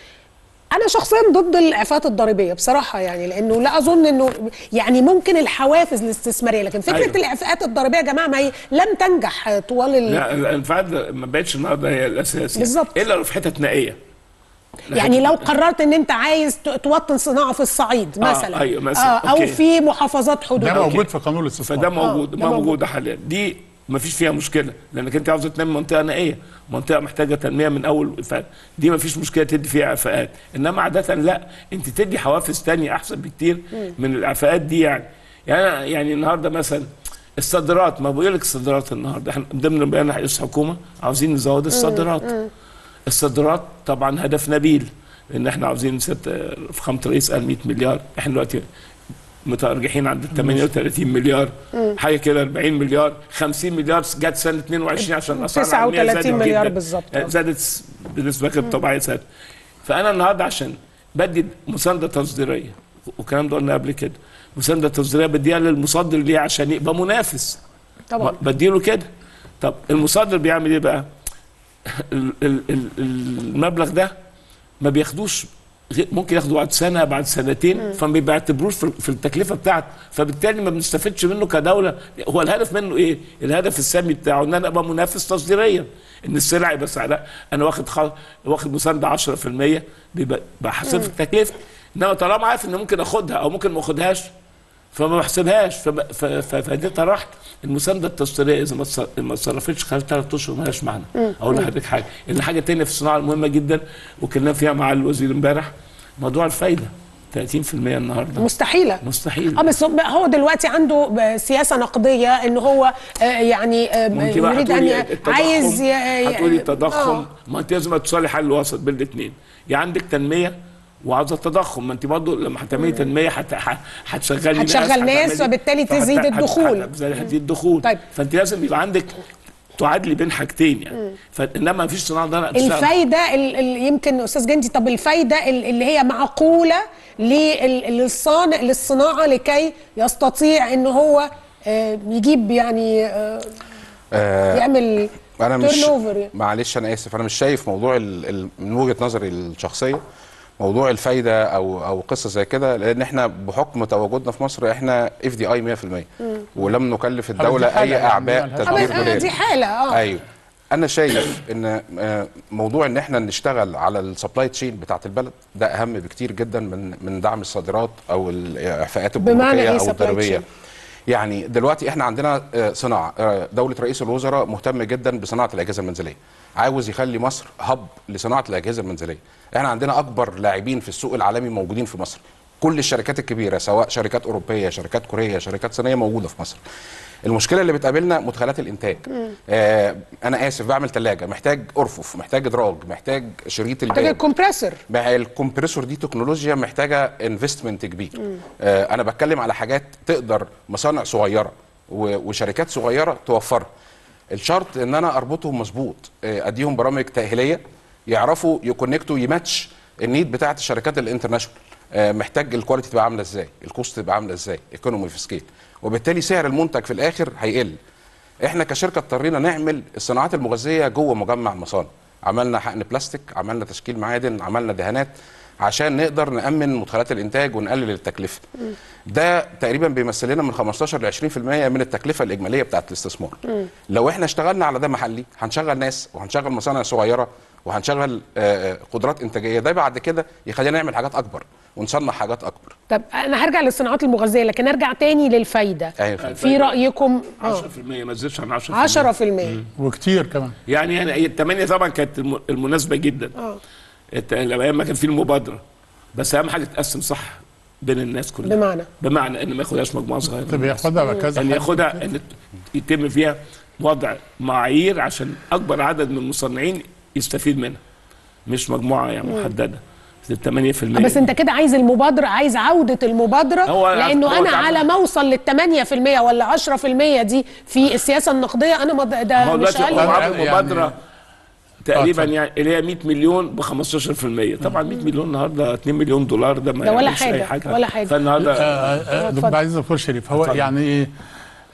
Speaker 1: أنا شخصيا ضد الإعفاءات الضريبية بصراحة يعني لأنه لا أظن إنه يعني ممكن الحوافز الاستثمارية لكن فكرة
Speaker 8: أيوة.
Speaker 1: الإعفاءات الضريبية يا جماعة ما هي لم تنجح طوال ال...
Speaker 8: لا الانفعال ما بقتش النهارده هي الأساس يعني.
Speaker 1: بالظبط.
Speaker 8: إلا لو في حتت نائية
Speaker 1: يعني لو قررت إن أنت عايز توطن صناعة في الصعيد
Speaker 8: آه،
Speaker 1: مثلا
Speaker 8: أيوة، مثلاً.
Speaker 1: آه أو
Speaker 8: أوكي.
Speaker 1: في محافظات حدود
Speaker 7: ده. موجود في قانون الاستثمار
Speaker 8: فده موجود
Speaker 1: ده
Speaker 8: ما. موجودة حاليا دي ما فيش فيها مشكلة لأنك أنت عاوزة تنمي منطقة نائية. منطقة محتاجة تنمية من أول دي ما فيش مشكلة تدي فيها إعفاءات. إنما عاده لا أنت تدي حوافز تانية أحسن بكتير من الإعفاءات دي يعني. يعني أنا- يعني النهارده مثلا الصادرات ما بقول لك الصادرات النهارده إحنا ضمن بيان رئيس الحكومة عاوزين نزود الصادرات. الصادرات طبعا هدف نبيل لأن إحنا عاوزين ست فخامه الرئيس قال 100 مليار. إحنا دلوقتي متارجحين عند 38 مليار حاجة كده 40 مليار 50 مليار جت سنة 22 عشان العالمية
Speaker 1: 39
Speaker 8: زادت
Speaker 1: مليار. بالظبط.
Speaker 8: زادت بالنسبة غير طبيعية زادت. فأنا النهارده عشان بدي مساندة تصديرية والكلام ده قلنا قبل كده مساندة تصديرية بديها للمصدر ليه عشان يبقى منافس.
Speaker 1: طبعا.
Speaker 8: بديله كده. طب المصدر بيعمل إيه بقى؟ ال- ال- ال- المبلغ ده ما بياخدوش ممكن ياخدوا بعد سنة بعد سنتين فما بيعتبروش في التكلفة بتاعته فبالتالي ما بنستفدش منه كدولة. هو الهدف منه إيه؟ الهدف السامي بتاعه إن أنا أبقى منافس تصديريا. إن السلع يبقى سعرها أنا واخد خل... واخد مساندة 10% بيبقى بحسب التكلفة. إنما طالما عارف ان ممكن أخدها أو ممكن ما أخدهاش فما بحسبهاش. فدي طرحت. المساندة التصديريه إذا ما تص- ما اتصرفتش خلال ثلاث أشهر مالهاش معنى. أقول لحضرتك حاجة. إن حاجة تانية في الصناعة المهمة جدا وكلنا فيها مع الوزير امبارح موضوع الفايدة. 30% النهارده.
Speaker 1: مستحيلة.
Speaker 8: مستحيل
Speaker 1: آه بس هو دلوقتي عنده سياسة نقدية إن هو آه، يعني آه، يريد
Speaker 8: أن
Speaker 1: عايز
Speaker 8: هتقولي التضخم؟
Speaker 1: آه.
Speaker 8: ما أنت لازم توصلي حل وسط بين الاثنين يا عندك تنمية وعاوزة تضخم ما انت برضه لما هتعملي تنمية هتشغلي ناس
Speaker 1: هتشغل ناس،
Speaker 8: فهت-
Speaker 1: تزيد الدخول.
Speaker 8: هت- هتزيد الدخول
Speaker 1: طيب.
Speaker 8: فانت لازم يبقى عندك تعادلي بين حاجتين يعني فإنما ما فيش صناعه ده
Speaker 1: الفايدة ال- ال- يمكن أستاذ جندي طب الفايدة ال- اللي هي معقولة لل- للصانع للصناعة لكي يستطيع إن هو آه، يجيب يعني آه،
Speaker 9: آه،
Speaker 1: يعمل
Speaker 9: أنا مش
Speaker 1: يعني.
Speaker 9: معلش أنا آسف أنا مش شايف موضوع ال... ال... من وجهة نظري الشخصية موضوع الفايدة أو أو قصة زي كده لأن إحنا بحكم تواجدنا في مصر إحنا FDI 100% ولم نكلف
Speaker 7: الدولة
Speaker 9: أي
Speaker 7: يعني
Speaker 1: أعباء
Speaker 9: تدبير
Speaker 1: آه،
Speaker 9: دولاري
Speaker 1: دي حالة آه.
Speaker 9: أيوه. أنا شايف إن آه، موضوع إن إحنا نشتغل على ال supply chain بتاعت البلد ده أهم بكتير جدا من من دعم الصادرات أو الاعفاءات الجمركيه
Speaker 1: إيه أو
Speaker 9: الضريبيه؟ يعني دلوقتي إحنا عندنا آه، صناعة آه، دولة رئيس الوزراء مهتم جدا بصناعة الأجهزة المنزلية. عاوز يخلي مصر هب لصناعة الأجهزة المنزلية. إحنا عندنا أكبر لاعبين في السوق العالمي موجودين في مصر. كل الشركات الكبيرة سواء شركات أوروبية شركات كورية شركات صينية موجودة في مصر. المشكلة اللي بتقابلنا مدخلات الإنتاج. آه أنا آسف بعمل ثلاجه محتاج أرفف محتاج إدراج محتاج شريط
Speaker 1: محتاج
Speaker 9: الباب
Speaker 1: الكمبريسور
Speaker 9: ما هي الكمبريسور دي تكنولوجيا محتاجة انفستمنت كبير. آه أنا بتكلم على حاجات تقدر مصانع صغيرة وشركات صغيرة توفرها. الشرط إن أنا أربطهم مظبوط آه أديهم برامج تأهيلية يعرفوا يكونكتوا يماتش النيد بتاعت الشركات ال international. آه محتاج ال quality تبقى عاملة إزاي ال cost تبقى عاملة إزاي economy of scale وبالتالي سعر المنتج في الآخر هيقل. إحنا كشركة اضطرينا نعمل الصناعات المغذية جوه مجمع مصانع. عملنا حقن بلاستيك عملنا تشكيل معادن عملنا دهانات. عشان نقدر نأمن مدخلات الإنتاج ونقلل التكلفة. ده تقريبا بيمثل لنا من 15 ل 20% من التكلفة الإجمالية بتاعه الاستثمار. لو إحنا اشتغلنا على ده محلي هنشغل ناس وهنشغل مصانع صغيرة وهنشغل آه، آه، قدرات إنتاجية ده بعد كده يخلينا نعمل حاجات أكبر ونصنع حاجات أكبر.
Speaker 1: طب أنا هرجع للصناعات المغذية لكن أرجع تاني للفايدة.
Speaker 9: أيوه
Speaker 1: في رأيكم؟
Speaker 8: 10% ما تزيدش عن 10%
Speaker 1: 10%
Speaker 7: وكتير كمان.
Speaker 8: يعني يعني هي الثمانية طبعا كانت الم- المناسبة جدا. الت- أيام ما كان في المبادرة. بس أهم حاجة تقسم صح بين الناس كلها.
Speaker 1: بمعنى؟
Speaker 8: بمعنى إن ما ياخدهاش مجموعة صغيرة.
Speaker 7: طب ياخدها كذا. إن.
Speaker 8: ياخدها إن يتم فيها وضع معايير عشان أكبر عدد من المصنعين يستفيد منها. مش مجموعة يعني محددة. 8%
Speaker 1: بس أنت كده عايز المبادرة عايز عودة المبادرة
Speaker 8: هو-
Speaker 1: لأنه
Speaker 8: هو أنا
Speaker 1: على ما اوصل لل 8% ولا 10% دي في السياسة النقدية أنا ما ده- مش
Speaker 8: هو عامل
Speaker 7: يعني-
Speaker 8: تقريبا. يعني اللي هي 100 مليون ب 15% طبعا 100 مليون النهارده 2 مليون دولار ده ما
Speaker 1: ده ولا
Speaker 8: أي
Speaker 1: حاجة، ولا حاجة.
Speaker 8: فالنهاردة
Speaker 7: آه، آه،
Speaker 1: اتفضل.
Speaker 7: دكتور عايز دكتور شريف هو. يعني إيه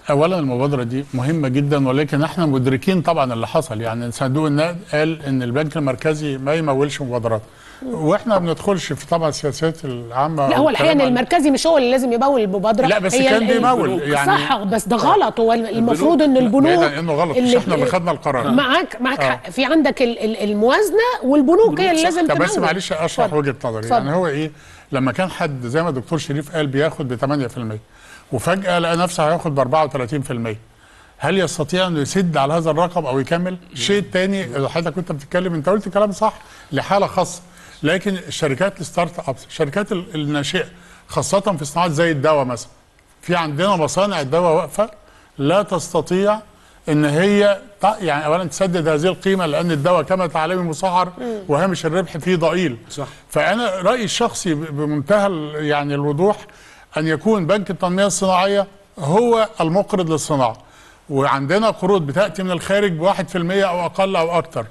Speaker 7: اولا المبادرة دي مهمة جدا ولكن إحنا مدركين طبعا اللي حصل يعني صندوق النقد قال إن البنك المركزي ما يمولش مبادرات وإحنا ما بندخلش في طبعا السياسات العامة
Speaker 1: لا هو
Speaker 7: الحقيقة إن
Speaker 1: المركزي مش هو اللي لازم يمول المبادرة.
Speaker 7: لا بس
Speaker 1: هي
Speaker 7: كان بيمول يعني
Speaker 1: صح بس ده غلط. هو المفروض إن البنوك
Speaker 7: بعيدا إنه غلط. مش إحنا اللي خدنا القرار.
Speaker 1: معاك معاك
Speaker 7: آه.
Speaker 1: حق. في عندك ال- ال- الموازنة والبنوك هي اللي لازم
Speaker 7: طب
Speaker 1: تمول.
Speaker 7: بس معلش
Speaker 1: أشرح.
Speaker 7: وجهة نظري. يعني هو إيه؟ لما كان حد زي ما الدكتور شريف قال بياخد ب 8% وفجأة لقى نفسه هياخد ب 34% هل يستطيع إنه يسد على هذا الرقم أو يكمل؟ الثاني اللي حضرتك كنت بتتكلم أنت قلت كلام صح لحالة خاصة. لكن الشركات الستارت أبس الشركات ال- الناشئة خاصة في صناعات زي الدواء مثلا. في عندنا مصانع الدواء واقفة لا تستطيع إن هي يعني اولا تسدد هذه القيمة لأن الدواء كما تعلمي مسعر وهامش الربح فيه ضئيل.
Speaker 8: صح.
Speaker 7: فأنا رأيي الشخصي ب- بمنتهى يعني الوضوح أن يكون بنك التنمية الصناعية هو المقرض للصناعة. وعندنا قروض بتأتي من الخارج في المية أو أقل أو أكتر.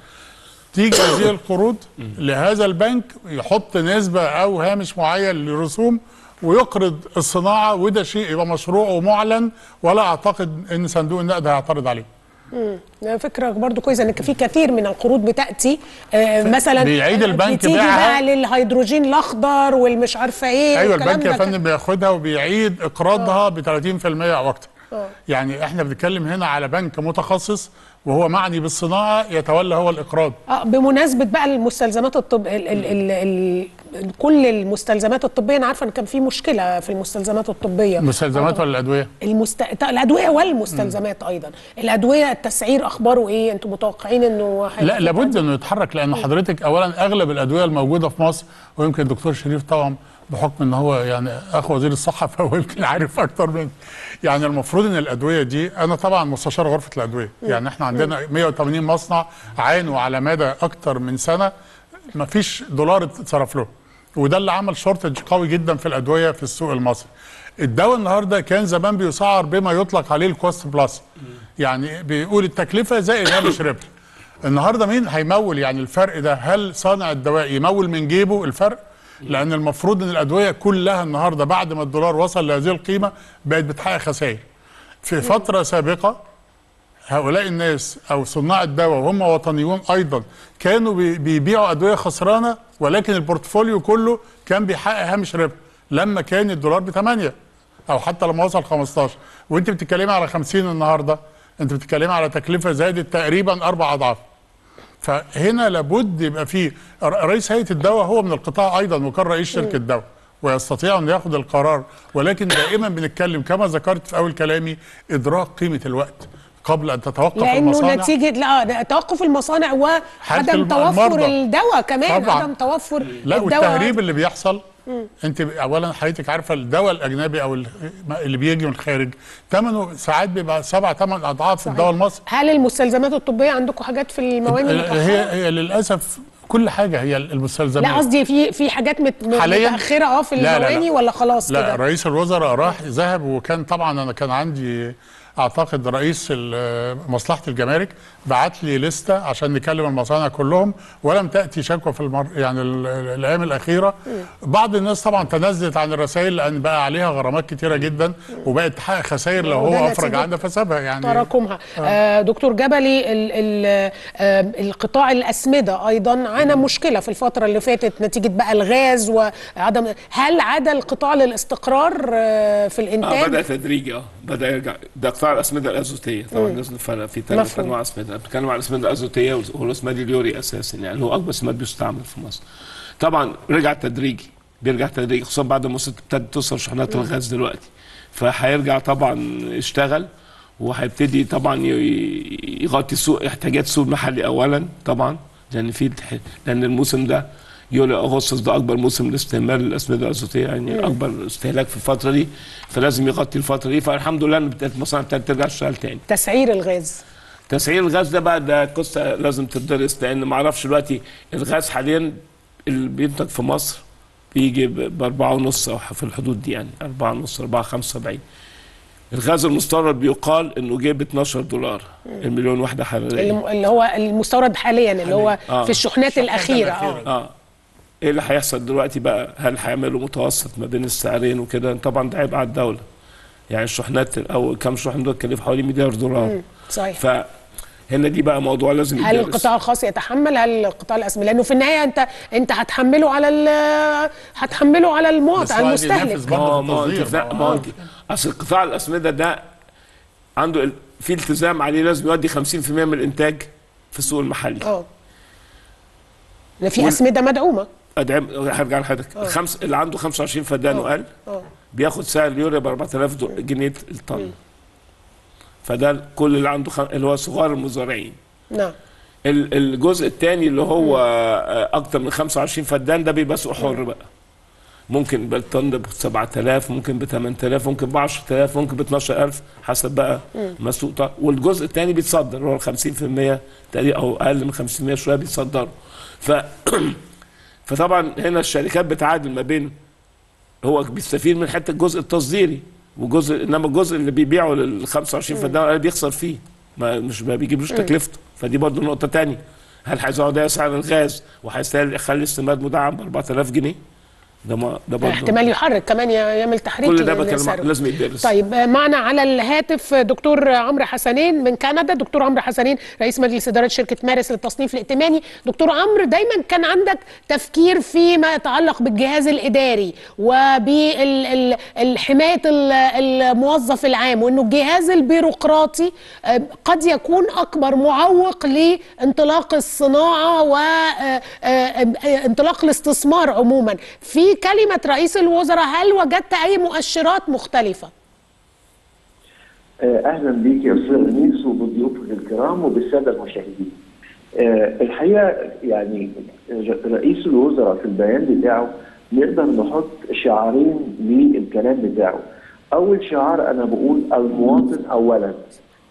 Speaker 7: تيجي هذه القروض لهذا البنك يحط نسبة أو هامش معين للرسوم ويقرض الصناعة وده شيء يبقى مشروع ومعلن ولا أعتقد أن صندوق النقد هيعترض عليه
Speaker 1: مم. فكرة برضو كويسة ان في كثير من القروض بتأتي آه، مثلا
Speaker 7: بيعيد البنك
Speaker 1: بتيجي
Speaker 7: بيعها.
Speaker 1: بقى للهيدروجين الأخضر والمش عارفة إيه
Speaker 7: أيوة
Speaker 1: والكلام
Speaker 7: البنك يا فندم بياخدها وبيعيد إقراضها ب 30% أو أكتر يعني إحنا بنتكلم هنا على بنك متخصص وهو معني بالصناعة يتولى هو الإقراض.
Speaker 1: آه بمناسبة بقى المستلزمات الطب ال ال ال ال كل المستلزمات الطبية أنا عارفة إن كان في مشكلة في المستلزمات الطبية.
Speaker 7: المستلزمات ولا الأدوية؟
Speaker 1: المست... الأدوية والمستلزمات أيضا. الأدوية التسعير أخباره إيه؟ أنتم متوقعين إنه
Speaker 7: لا لابد إنه يتحرك لأن حضرتك اولا أغلب الأدوية الموجودة في مصر ويمكن الدكتور شريف طبعا بحكم إن هو يعني اخو وزير الصحة فهو يمكن عارف أكتر مني. يعني المفروض إن الأدوية دي أنا طبعا مستشار غرفة الأدوية. يعني إحنا عندنا 180 مصنع عانوا على مدى أكتر من سنة ما فيش دولار اتصرف له. وده اللي عمل shortage قوي جدا في الأدوية في السوق المصري. الدواء النهارده كان زمان بيسعر بما يطلق عليه ال cost plus. يعني بيقول التكلفة زائد هامش ربح. النهارده مين هيمول يعني الفرق ده؟ هل صانع الدواء يمول من جيبه الفرق؟ لأن المفروض ان الادويه كلها النهارده بعد ما الدولار وصل لهذه القيمه بقت بتحقق خسائر. في فتره سابقه هؤلاء الناس أو صناع الدواء وهم وطنيون أيضا كانوا بي- بيبيعوا ادويه خسرانه ولكن ال portfolio كله كان بيحقق هامش ربح لما كان الدولار ب 8 أو حتى لما وصل 15 وانت بتتكلمي على 50 النهارده انت بتتكلمي على تكلفة زادت تقريبا أربع أضعاف. فهنا لابد يبقى في ر- رئيس هيئة الدواء هو من القطاع أيضا وكان رئيس شركة دواء ويستطيع أن ياخذ القرار ولكن دائما بنتكلم كما ذكرت في أول كلامي إدراك قيمة الوقت قبل أن تتوقف
Speaker 1: لأنه
Speaker 7: المصانع
Speaker 1: نتيجة لا توقف المصانع وعدم توفر
Speaker 7: المرضى.
Speaker 1: الدواء كمان
Speaker 7: طبعاً.
Speaker 1: عدم توفر
Speaker 7: لا
Speaker 1: الدواء
Speaker 7: والتهريب اللي بيحصل انت اولا حضرتك عارفه الدواء الاجنبي أو ال- اللي بيجي من الخارج ثمنه ساعات بيبقى سبع ثمان اضعاف الدواء المصري.
Speaker 1: هل المستلزمات الطبيه عندكم حاجات في المواد
Speaker 7: هي هي للاسف كل حاجة هي المستلزمات.
Speaker 1: لا قصدي في في حاجات مت-
Speaker 7: حالياً؟
Speaker 1: متأخرة آه في
Speaker 7: لا، لا، لا.
Speaker 1: المواني ولا خلاص
Speaker 7: لا
Speaker 1: كده؟
Speaker 7: رئيس الوزراء راح ذهب وكان طبعا أنا كان عندي أعتقد رئيس مصلحة الجمارك بعت لي لستة عشان نكلم المصانع كلهم ولم تأتي شكوى في المر... يعني ال- ال- الأيام الأخيرة. بعض الناس طبعا تنازلت عن الرسائل لأن بقى عليها غرامات كتيرة جدا وبقت تحقق خسائر لو هو أفرج
Speaker 1: نتيجة
Speaker 7: عنها فسابها يعني.
Speaker 1: تراكمها. آه. دكتور جبلي ال ال آه القطاع الأسمدة أيضا عانى مشكلة في الفترة اللي فاتت نتيجة بقى الغاز وعدم هل عاد القطاع للاستقرار آه في
Speaker 8: آه
Speaker 1: الإنتاج؟
Speaker 8: بدأ تدريجي آه بدأ يرجع. ده قطاع الأسمدة الأزوتية. طبعا في ثلاث
Speaker 1: مفهوم.
Speaker 8: أنواع اسمده بنتكلم عن الاسمده الأزوتية والاسمده اليوري أساسا يعني هو أكبر سماد بيستعمل في مصر. طبعا رجع تدريجي بيرجع تدريجي خصوصا بعد ما وصلت- ابتدت توصل شحنات الغاز دلوقتي. فهيرجع طبعا يشتغل وهيبتدي طبعا يغطي سوق احتياجات السوق المحلي اولا طبعا لأن في لأن الموسم ده يوليو أغسطس ده أكبر موسم لاستعمال الاسمده الأزوتية يعني أكبر استهلاك في الفترة دي فلازم يغطي الفترة دي. فالحمد لله إن المصانع ابتدت ترجع تشتغل تاني.
Speaker 1: تسعير الغاز.
Speaker 8: تسعير الغاز ده بقى ده قصة لازم تدرس لأن ما أعرفش دلوقتي الغاز حاليا اللي بينتج في مصر بيجي ب 4 ونص أو في الحدود دي يعني 4 ونص 4 75 الغاز المستورد بيقال إنه جه ب 12 دولار المليون وحده حرارية.
Speaker 1: اللي هو المستورد حاليا اللي هو
Speaker 8: آه.
Speaker 1: في الشحنات الأخيرة. آه.
Speaker 8: آه. إيه اللي هيحصل دلوقتي بقى؟ هل هيعملوا متوسط ما بين السعرين وكده؟ طبعا ده عيب على الدولة. يعني الشحنات أو كم شحن دول؟ كلف حوالي مليار دولار.
Speaker 1: صحيح.
Speaker 8: فهنا دي بقى موضوع لازم
Speaker 1: هل. القطاع الخاص يتحمل؟ هل القطاع الاسمي لأنه في النهاية انت أنت هتحمله على ال- هتحمله على المواطن المستهلك.
Speaker 7: بينافس
Speaker 8: ما انت ما أصل قطاع الاسمده ده عنده في التزام عليه لازم يودي 50% من الإنتاج في السوق المحلي.
Speaker 1: آه. إن في
Speaker 8: وال-
Speaker 1: اسمده مدعومة.
Speaker 8: ادعم هرجع لحضرتك الخمس اللي عنده 25 فدان وقال
Speaker 1: آه.
Speaker 8: بياخد سعر اليوريا ب 4000 دو- جنيه الطن. فده كل اللي عنده خم... اللي هو صغار المزارعين.
Speaker 1: نعم.
Speaker 8: ال- الجزء الثاني اللي هو آه، أكتر من 25 فدان ده بيبقى سوق حر بقى. ممكن يبقى الطن ب 7000 ممكن ب 8000 ممكن ب 10000 ممكن ب 12000 حسب بقى مسوق طا- والجزء الثاني بيتصدر اللي هو ال 50% تقريبا أو أقل من 50% شوية بيتصدروا. ف فطبعا هنا الشركات بتعادل ما بين هو بيستفيد من حتة الجزء التصديري. وجزء إنما الجزء اللي بيبيعه لل 25 فده بيخسر فيه. ما مش ما بيجيبلوش تكلفته. فدي برضه نقطة تانية. هل هيزود سعر الغاز وهيستاهل يخلي السماد مدعم ب 4000 جنيه؟ ده ما ده برضه
Speaker 1: احتمال يحرك كمان يعمل تحريك
Speaker 8: كل ده بكلم. لازم يدرس
Speaker 1: طيب آه، معنا على الهاتف دكتور عمرو حسنين من كندا. دكتور عمرو حسنين رئيس مجلس إدارة شركة مارس للتصنيف الائتماني. دكتور عمرو دايما كان عندك تفكير فيما يتعلق بالجهاز الإداري وبالحماية الموظف العام وإنه الجهاز البيروقراطي آه، قد يكون أكبر معوق لانطلاق الصناعة وانطلاق الاستثمار عموما. في كلمة رئيس الوزراء هل وجدت أي مؤشرات مختلفة
Speaker 10: آه، أهلا بيك يا أستاذ انيس وبضيوفك الكرام وبالسادة المشاهدين. آه، الحقيقة يعني رئيس الوزراء في البيان بتاعه نقدر نحط شعارين للكلام بتاعه. أول شعار أنا بقول المواطن اولا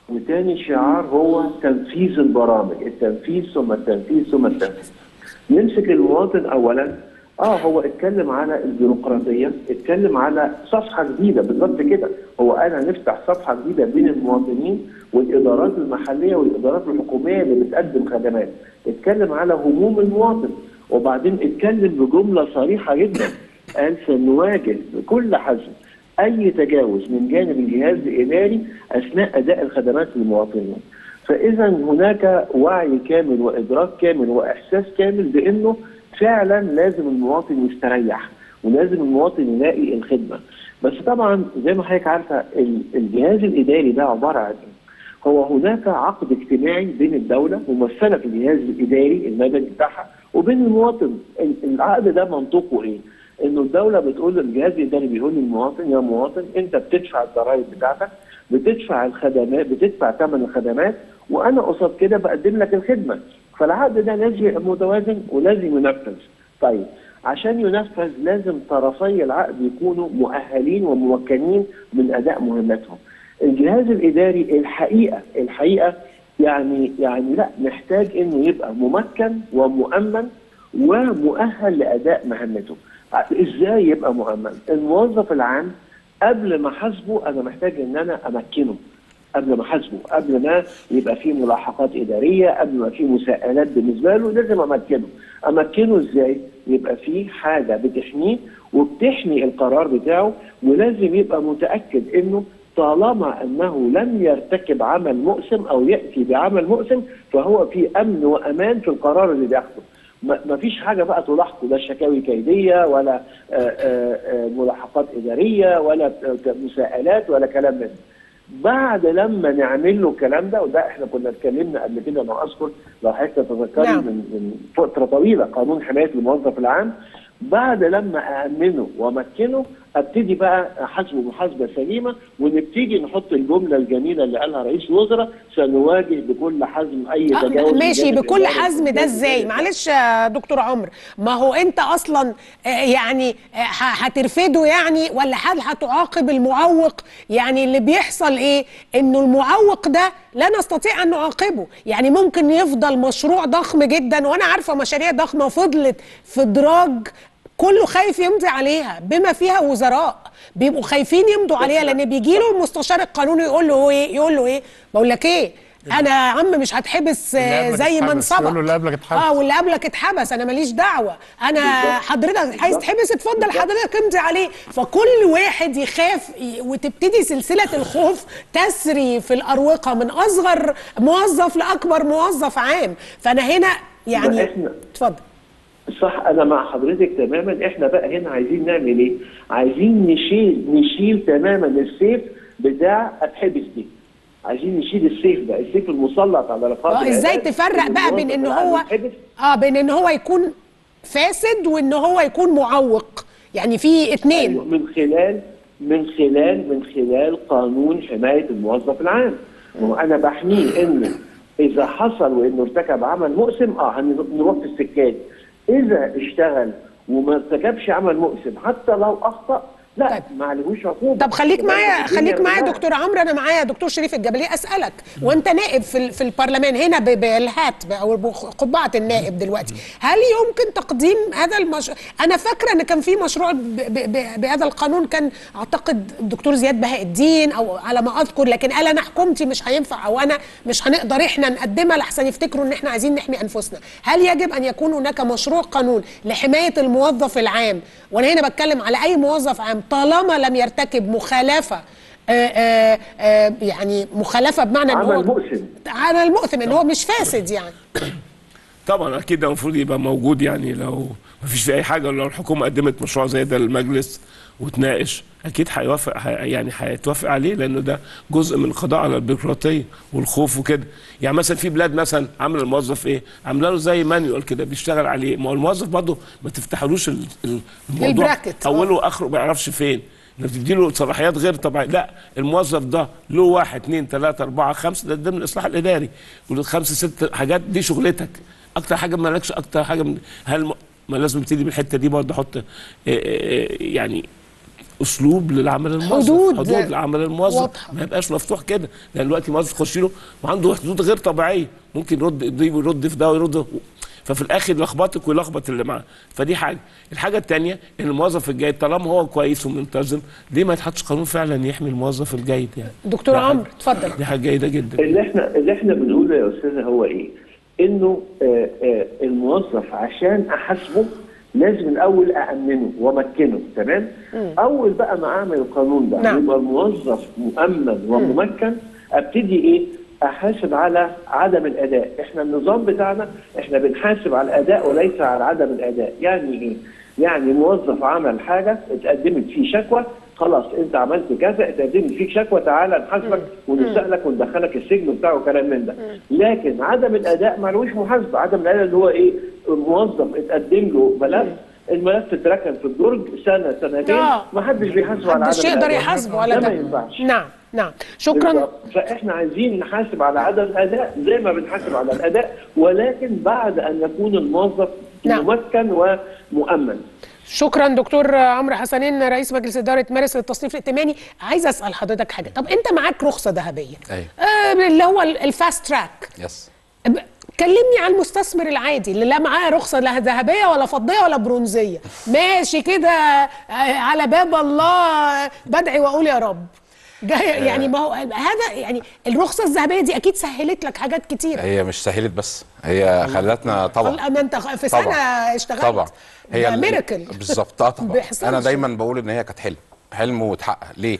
Speaker 10: وتاني شعار هو تنفيذ البرامج، التنفيذ ثم التنفيذ ثم التنفيذ. نمسك المواطن اولا آه هو اتكلم على البيروقراطية، اتكلم على صفحة جديدة بالظبط كده، هو أنا نفتح صفحة جديدة بين المواطنين والإدارات المحلية والإدارات الحكومية اللي بتقدم خدمات، اتكلم على هموم المواطن، وبعدين اتكلم بجملة صريحة جدا. قال سنواجه بكل حزم أي تجاوز من جانب الجهاز الإداري أثناء أداء الخدمات للمواطنين. فاذا هناك وعي كامل وإدراك كامل وإحساس كامل بإنه فعلا لازم المواطن يستريح ولازم المواطن يلاقي الخدمة بس طبعا زي ما حضرتك عارفة ال- الجهاز الإداري ده عبارة عن إيه؟ هو هناك عقد اجتماعي بين الدولة ممثلة في الجهاز الإداري المدني بتاعها وبين المواطن ال- العقد ده منطقه إيه؟ إنه الدولة بتقول الجهاز الإداري بيقول للمواطن يا مواطن أنت بتدفع الضرائب بتاعتك بتدفع الخدمات بتدفع ثمن الخدمات وأنا قصاد كده بقدم لك الخدمة فالعقد ده لازم يبقى متوازن ولازم ينفذ. طيب عشان ينفذ لازم طرفي العقد يكونوا مؤهلين وممكنين من أداء مهمتهم. الجهاز الإداري الحقيقة الحقيقة يعني يعني لا محتاج إنه يبقى ممكن ومؤمن ومؤهل لأداء مهمته. إزاي يبقى مؤمن؟ الموظف العام قبل ما احاسبه أنا محتاج إن أنا أمكنه. قبل ما احاسبه قبل ما يبقى في ملاحقات إدارية قبل ما في مساءلات بالنسبة له لازم أمكنه. أمكنه إزاي؟ يبقى في حاجة بتحميه وبتحمي القرار بتاعه ولازم يبقى متأكد إنه طالما أنه لم يرتكب عمل مؤسم أو يأتي بعمل مؤسم فهو في أمن وأمان في القرار اللي بياخده. ما فيش حاجة بقى تلاحقه لا شكاوي كيدية ولا ملاحقات إدارية ولا مساءلات ولا كلام من ده. بعد لما نعمل له الكلام ده وده إحنا كنا اتكلمنا قبل كده أنا أذكر لو حضرتك تتذكري
Speaker 1: نعم.
Speaker 10: من من فترة طويلة قانون حماية الموظف العام بعد لما أأمنه وأمكنه أبتدي بقى أحاسبه محاسبة سليمة ونبتدي نحط الجملة الجميلة اللي قالها رئيس الوزراء سنواجه بكل حزم أي
Speaker 1: آه،
Speaker 10: تجاوز
Speaker 1: ماشي بكل حزم ده
Speaker 10: إزاي.
Speaker 1: معلش يا دكتور عمرو ما هو أنت أصلا آه، يعني آه، هترفده يعني ولا هل هتعاقب المعوق؟ يعني اللي بيحصل إيه؟ إنه المعوق ده لا نستطيع أن نعاقبه. يعني ممكن يفضل مشروع ضخم جدا وأنا عارفة مشاريع ضخمة فضلت في دراج كله خايف يمضي عليها بما فيها وزراء بيبقوا خايفين يمضوا عليها لأن بيجي له المستشار القانوني يقول له إيه يقول له إيه بقول لك إيه أنا يا عم مش هتحبس زي ما انصبك
Speaker 7: اللي قبلك اتحبس.
Speaker 1: آه واللي قبلك اتحبس أنا ماليش دعوة
Speaker 10: أنا.
Speaker 1: حضرتك عايز. تحبس اتفضل. حضرتك امضي عليه فكل واحد يخاف وتبتدي سلسلة الخوف تسري في الأروقة من أصغر موظف لأكبر موظف عام فأنا هنا يعني اتفضل
Speaker 10: صح أنا مع حضرتك تماما إحنا بقى هنا عايزين نعمل إيه؟ عايزين نشيل نشيل تماما السيف بتاع اتحبس دي عايزين نشيل السيف ده السيف المسلط على رقاب
Speaker 1: آه
Speaker 10: إزاي.
Speaker 1: تفرق بقى بين
Speaker 10: إن
Speaker 1: هو. آه بين إن هو يكون فاسد وإن هو يكون معوق يعني في اتنين
Speaker 10: أيوة، من خلال من خلال من خلال قانون حماية الموظف العام وأنا بحميه انه إذا حصل وإنه ارتكب عمل مؤسم آه هنروح في السكات إذا اشتغل وما ارتكبش عمل مؤثم حتى لو أخطأ لا
Speaker 1: طيب.
Speaker 10: ما عليهوش عقوبة.
Speaker 1: طب خليك معايا خليك معايا. دكتور عمرو أنا معايا دكتور شريف الجبلي أسألك وأنت نائب في في البرلمان هنا بالهات أو بقبعة النائب دلوقتي هل يمكن تقديم هذا المشروع أنا فاكرة إن كان في مشروع ب- ب- ب- بهذا القانون كان أعتقد الدكتور زياد بهاء الدين أو على ما أذكر لكن قال أنا حكومتي مش هينفع أو أنا مش هنقدر إحنا نقدمها لحسن يفتكروا إن إحنا عايزين نحمي أنفسنا. هل يجب أن يكون هناك مشروع قانون لحماية الموظف العام؟ وأنا هنا بتكلم على أي موظف عام. طالما لم يرتكب مخالفة آآ آآ آآ يعني مخالفة بمعنى إن
Speaker 10: عمل
Speaker 1: هو
Speaker 10: مؤثم
Speaker 1: عمل مؤثم إن هو مش فاسد يعني.
Speaker 8: طبعا أكيد ده المفروض يبقى موجود يعني لو ما فيش في أي حاجة لو الحكومة قدمت مشروع زي ده للمجلس وتناقش. أكيد هيوافق هي- يعني هيتوافق عليه لأنه ده جزء من القضاء على البيروقراطية والخوف وكده. يعني مثلا في بلاد مثلا عاملة الموظف إيه؟ عاملة له زي manual كده بيشتغل عليه. ما هو الموظف برضه ما تفتحلوش ال- ال- الموضوع.
Speaker 1: ال bracket، آه.
Speaker 8: أوله وآخره ما يعرفش فين. انك تدي له صلاحيات غير طبيعية. لا الموظف ده له واحد اثنين ثلاثة أربعة خمسة ده ضمن الإصلاح الإداري. والخمسه ست حاجات دي شغلتك. أكتر حاجة مالكش أكتر حاجة من هل ما لازم تبتدي من الحته دي برضه أحط آه، آه، يعني أسلوب للعمل الموظف
Speaker 1: حدود.
Speaker 8: حدود لعمل الموظف.
Speaker 1: واضحة.
Speaker 8: ما يبقاش مفتوح كده. لأن دلوقتي موظف تخش له وعنده حدود غير طبيعية. ممكن يرد ويرد في ده ويرد. ففي الآخر يلخبطك ويلخبط اللي معاه. فدي حاجة. الحاجة الثانية إن الموظف الجيد طالما هو كويس ومنتظم ليه ما يتحطش قانون فعلا يحمي الموظف الجيد يعني.
Speaker 1: دكتور عمرو اتفضل.
Speaker 8: دي حاجة جيدة جدا.
Speaker 10: اللي إحنا اللي إحنا بنقوله يا أستاذة هو إيه؟ إنه آه، آه، الموظف عشان أحاسبه لازم الأول أأمنه وأمكنه تمام؟ أول بقى ما أعمل القانون ده
Speaker 1: نعم.
Speaker 10: يبقى الموظف مؤمن وممكن أبتدي إيه؟ أحاسب على عدم الأداء، إحنا النظام بتاعنا إحنا بنحاسب على الأداء وليس على عدم الأداء، يعني إيه؟ يعني موظف عمل حاجة اتقدمت فيه شكوى خلاص انت عملت كذا اتقدمت فيك شكوى تعالى نحاسبك ونسألك وندخلك السجن بتاعه وكلام من ده. لكن عدم الأداء معلوش محاسبة. عدم الأداء اللي هو إيه موظف اتقدم له ملف. الملف اتركن في الدرج سنة سنتين. ما حدش بيحاسبه على عدم
Speaker 1: يقدر
Speaker 10: الأداء.
Speaker 1: يحاسبه على
Speaker 10: ده ما ينفعش.
Speaker 1: نعم نعم. شكرا.
Speaker 10: فإحنا عايزين نحاسب على عدم الأداء زي ما بنحاسب على الأداء ولكن بعد أن يكون الموظف
Speaker 1: نعم.
Speaker 10: ممكن ومؤمن.
Speaker 1: شكرا دكتور عمرو حسنين رئيس مجلس إدارة مارس للتصنيف الائتماني. عايز أسأل حضرتك حاجة. طب أنت معاك رخصة ذهبية.
Speaker 9: أيوة.
Speaker 1: آه اللي هو ال- ال fast
Speaker 9: track
Speaker 1: yes كلمني عن المستثمر العادي اللي لا معاه رخصة لا ذهبية ولا فضية ولا برونزية. ماشي كده آه، على باب الله. بدعي وأقول يا رب. جاي يعني ما هو هذا يعني الرخصة الذهبية دي أكيد سهلت لك حاجات كتيره
Speaker 9: هي مش سهلت بس هي خلتنا طبعا.
Speaker 1: ما أنت في سنة
Speaker 9: طبعا
Speaker 1: اشتغلت.
Speaker 9: طبعا.
Speaker 1: هي ميراكل
Speaker 9: بالظبط. آه طبعا. أنا دايما بقول إن هي كانت حلم. حلم واتحقق ليه؟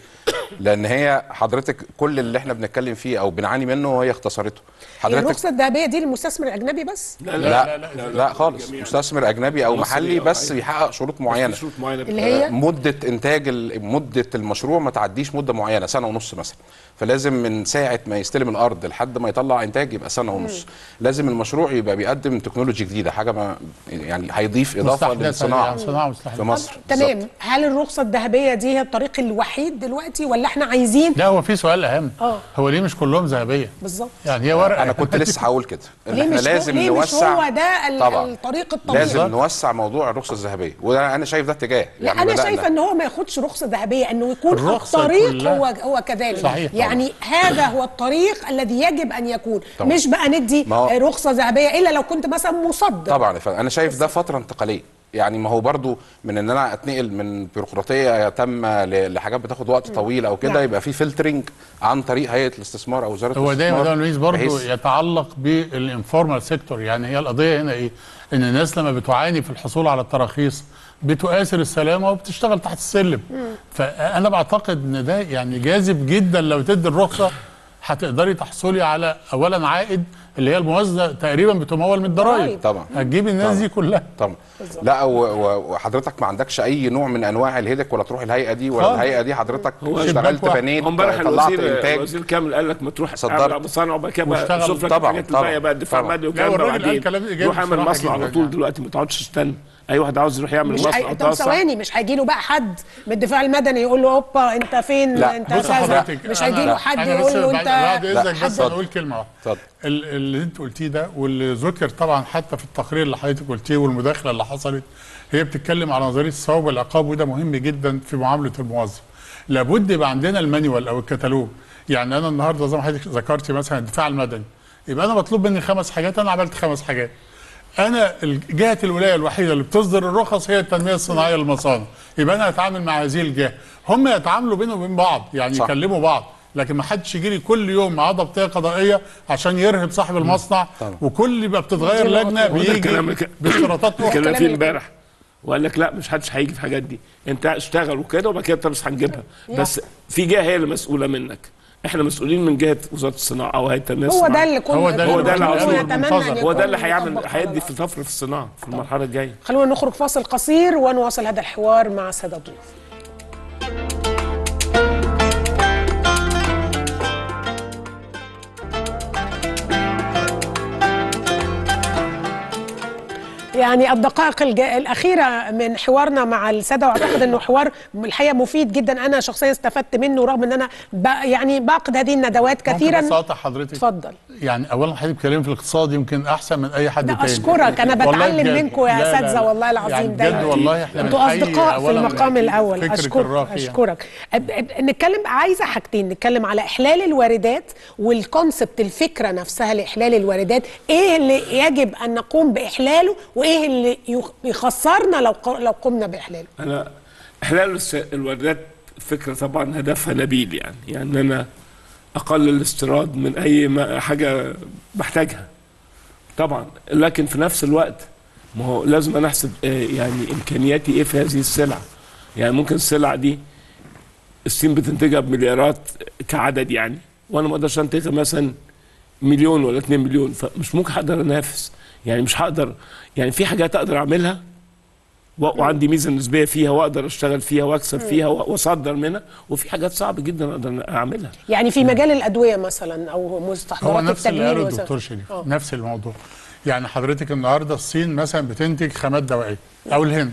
Speaker 9: لأن هي حضرتك كل اللي إحنا بنتكلم فيه أو بنعاني منه هي اختصرته. حضرتك
Speaker 1: الرخصة الذهبية دي للمستثمر الأجنبي بس؟
Speaker 9: لا لا لا, لا, خالص. مستثمر أجنبي
Speaker 8: أو
Speaker 9: محلي
Speaker 8: أو
Speaker 9: بس. يحقق شروط معينة.
Speaker 8: شروط معينة
Speaker 1: اللي هي؟
Speaker 9: مدة إنتاج ال- مدة المشروع ما تعديش مدة معينة سنة ونص مثلا. فلازم من ساعة ما يستلم الأرض لحد ما يطلع إنتاج يبقى سنة ونص. لازم المشروع يبقى بيقدم تكنولوجي جديدة حاجة ما يعني هيضيف
Speaker 7: إضافة
Speaker 9: للصناعة.
Speaker 7: يعني.
Speaker 9: في مصر.
Speaker 1: تمام. هل الرخصة الذهبية دي هي الطريق الوحيد دلوقتي ولا إحنا عايزين؟
Speaker 7: لا هو في سؤال أهم.
Speaker 1: آه.
Speaker 7: هو ليه مش كلهم ذهبية؟
Speaker 1: بالظبط.
Speaker 7: يعني هي ورقة
Speaker 9: أنا كنت لسه هقول كده ان
Speaker 1: ليه
Speaker 9: إحنا
Speaker 1: مش
Speaker 9: لازم
Speaker 1: ليه مش
Speaker 9: نوسع
Speaker 1: هو ده
Speaker 9: طبعا
Speaker 1: الطريق الطبيعي
Speaker 9: لازم. نوسع موضوع الرخصة الذهبية وأنا أنا شايف ده اتجاه
Speaker 1: لا
Speaker 9: يعني أنا.
Speaker 1: شايفة إن هو ما ياخدش رخصة ذهبية إنه يكون الطريق
Speaker 7: كلها.
Speaker 1: هو هو كذلك
Speaker 7: صحيح طبعاً.
Speaker 1: يعني هذا هو الطريق الذي يجب أن يكون
Speaker 9: طبعاً.
Speaker 1: مش بقى ندي رخصة ذهبية إلا لو كنت مثلا مصدر
Speaker 9: طبعا فانا شايف ده فترة انتقالية يعني ما هو برضو من إن أنا أتنقل من بيروقراطية تامه ل- لحاجات بتاخد وقت طويل أو كده
Speaker 1: نعم.
Speaker 9: يبقى في filtering عن طريق هيئة الاستثمار أو وزارة
Speaker 7: هو دايما
Speaker 9: الاستثمار
Speaker 7: ده لويس برضه
Speaker 9: بحيث-
Speaker 7: يتعلق بال informal sector يعني هي القضية هنا إيه؟ إن الناس لما بتعاني في الحصول على التراخيص بتؤثر السلامة وبتشتغل تحت السلم فأنا بعتقد إن ده يعني جاذب جدا لو تدي الرخصة هتقدري تحصلي على اولا عائد اللي هي الموازنة تقريبا بتمول من الضرائب
Speaker 9: طبعا
Speaker 7: هتجيب الناس
Speaker 9: طبعاً.
Speaker 7: دي كلها
Speaker 9: طبعا لا وحضرتك ما عندكش أي نوع من أنواع الهدك ولا تروح الهيئة دي ولا. الهيئة دي حضرتك
Speaker 8: هو
Speaker 9: اشتغلت. بنيت
Speaker 8: امبارح
Speaker 9: طلعت
Speaker 8: الوزير
Speaker 9: إنتاج
Speaker 8: الوزير كامل قال لك ما تروح
Speaker 9: صدرت.
Speaker 8: مصانع وبعد كده. شوف لك
Speaker 9: طبعاً،
Speaker 8: الحاجات
Speaker 9: طبعاً،
Speaker 8: الباقيه بقى الدفاع
Speaker 9: طبعاً.
Speaker 8: المادي
Speaker 7: لا،
Speaker 8: والكلام ده
Speaker 7: والراجل قال
Speaker 8: بعدين
Speaker 7: كلام إيجابي
Speaker 8: روح اعمل مصنع على طول. دلوقتي ما تقعدش تستنى أي واحد عاوز يروح يعمل
Speaker 1: مش
Speaker 8: مصنع.
Speaker 1: طب ثواني مش هيجي له بقى حد من الدفاع المدني يقول له أوبا أنت فين
Speaker 9: لا،
Speaker 7: أنت
Speaker 1: كذا مش هيجي له حد يقول
Speaker 7: بس
Speaker 1: له
Speaker 7: بعد-
Speaker 1: أنت
Speaker 7: بعد
Speaker 9: إذنك
Speaker 7: بس
Speaker 9: اتفضل.
Speaker 7: هنقول
Speaker 9: كلمة
Speaker 7: واحدة اللي أنت قلتيه ده واللي ذكر طبعا حتى في التقرير اللي حضرتك قلتيه والمداخلة اللي حصلت هي بتتكلم على نظرية الثواب والعقاب وده مهم جدا في معاملة الموظف. لابد يبقى عندنا المانيوال أو الكتالوج يعني أنا النهارده زي ما حضرتك ذكرتي مثلا الدفاع المدني يبقى أنا مطلوب مني خمس حاجات أنا عملت خمس حاجات. أنا جهة الولاية الوحيدة اللي بتصدر الرخص هي التنمية الصناعية للمصانع. يبقى أنا اتعامل مع هذه الجهة. هم يتعاملوا بينهم وبين بعض يعني
Speaker 9: صح.
Speaker 7: يكلموا بعض لكن ما حدش يجي لي كل يوم معاه ضبطيه قضائيه عشان يرهب صاحب المصنع.
Speaker 9: طبعا.
Speaker 7: وكل يبقى بتتغير.
Speaker 8: لجنة
Speaker 7: بيجي باشتراطات
Speaker 8: فيه
Speaker 1: اللي-
Speaker 8: امبارح. وقال لك لا مش حدش هيجي في الحاجات دي. انت اشتغل وكده وبعد كده بس هنجيبها بس في جهة هي اللي مسؤولة منك. إحنا مسؤولين من جهة وزارة الصناعة أو هيئه التنميه
Speaker 1: هو ده. اللي كنا
Speaker 7: هو ده
Speaker 8: هو ده اللي
Speaker 1: هو
Speaker 8: ده اللي هيعمل هيدي. في طفرة في الصناعة في المرحلة الجاية
Speaker 1: خلونا نخرج فاصل قصير ونواصل هذا الحوار مع الساده الضيوف يعني الدقائق الأخيرة من حوارنا مع السادة وأعتقد أنه حوار الحقيقة مفيد جدا. أنا شخصيا استفدت منه رغم أن أنا يعني بعقد هذه الندوات كثيرا.
Speaker 7: بس اقطع حضرتك؟
Speaker 1: اتفضل.
Speaker 7: يعني اولا حضرتك بتتكلمي في الاقتصاد يمكن أحسن من أي حد تاني.
Speaker 1: أشكرك. أنا بتعلم. منكم يا أساتذة. والله العظيم
Speaker 7: يعني بجد
Speaker 1: دايما.
Speaker 7: والله
Speaker 1: إحنا
Speaker 7: بنحيي
Speaker 1: أصدقاء في
Speaker 7: أولاً
Speaker 1: المقام الأول. أشكرك.
Speaker 7: يعني.
Speaker 1: أشكرك. نتكلم عايزة حاجتين. نتكلم على إحلال الواردات والكونسبت الفكرة نفسها لإحلال الواردات. إيه اللي يجب أن نقوم بإحلاله وإيه اللي يخ- يخسرنا لو لو قمنا بإحلاله؟
Speaker 8: أنا إحلال الواردات فكرة طبعا هدفها نبيل يعني يعني ان أنا اقلل الاستيراد من أي حاجة بحتاجها. طبعا لكن في نفس الوقت ما هو لازم أنا أحسب آه، يعني إمكانياتي إيه في هذه السلع يعني ممكن السلع دي الصين بتنتجها بمليارات كعدد يعني وأنا ما أقدرش أنتجها مثلا مليون ولا 2 مليون فمش ممكن هقدر أنافس. يعني مش هقدر يعني في حاجات أقدر أعملها وعندي ميزة نسبية فيها وأقدر أشتغل فيها وأكسب فيها وأصدر منها وفي حاجات صعب جدا أقدر أعملها.
Speaker 1: يعني في مجال الأدوية مثلا أو
Speaker 7: هو
Speaker 1: مستحضرات
Speaker 7: نفس اللي
Speaker 1: التجميل
Speaker 7: قاله. الدكتور شريف
Speaker 1: آه.
Speaker 7: نفس الموضوع. يعني حضرتك النهارده الصين مثلا بتنتج خامات دوائية. أو الهند.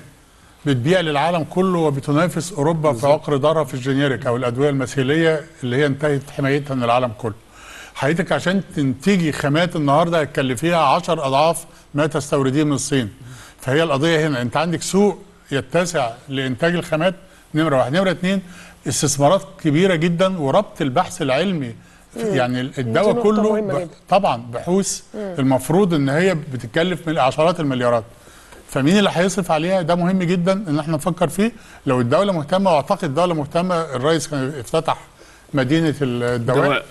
Speaker 7: بتبيع للعالم كله وبتنافس أوروبا في عقر دارها في الجينيريك أو الأدوية المثيلية اللي هي انتهت حمايتها من العالم كله. حضرتك عشان تنتجي خامات النهارده هتكلفيها 10 أضعاف ما تستورديه من الصين. فهي القضية هنا انت عندك سوق يتسع لإنتاج الخامات. نمرة واحد. نمرة اتنين استثمارات كبيرة جدا وربط البحث العلمي يعني الدواء كله ب-
Speaker 1: جدا.
Speaker 7: طبعا بحوث. المفروض إن هي بتتكلف من عشرات المليارات. فمين اللي هيصرف عليها؟ ده مهم جدا إن إحنا نفكر فيه. لو الدولة مهتمة وأعتقد الدولة مهتمة الرئيس كان افتتح مدينة الدواء.
Speaker 8: دواء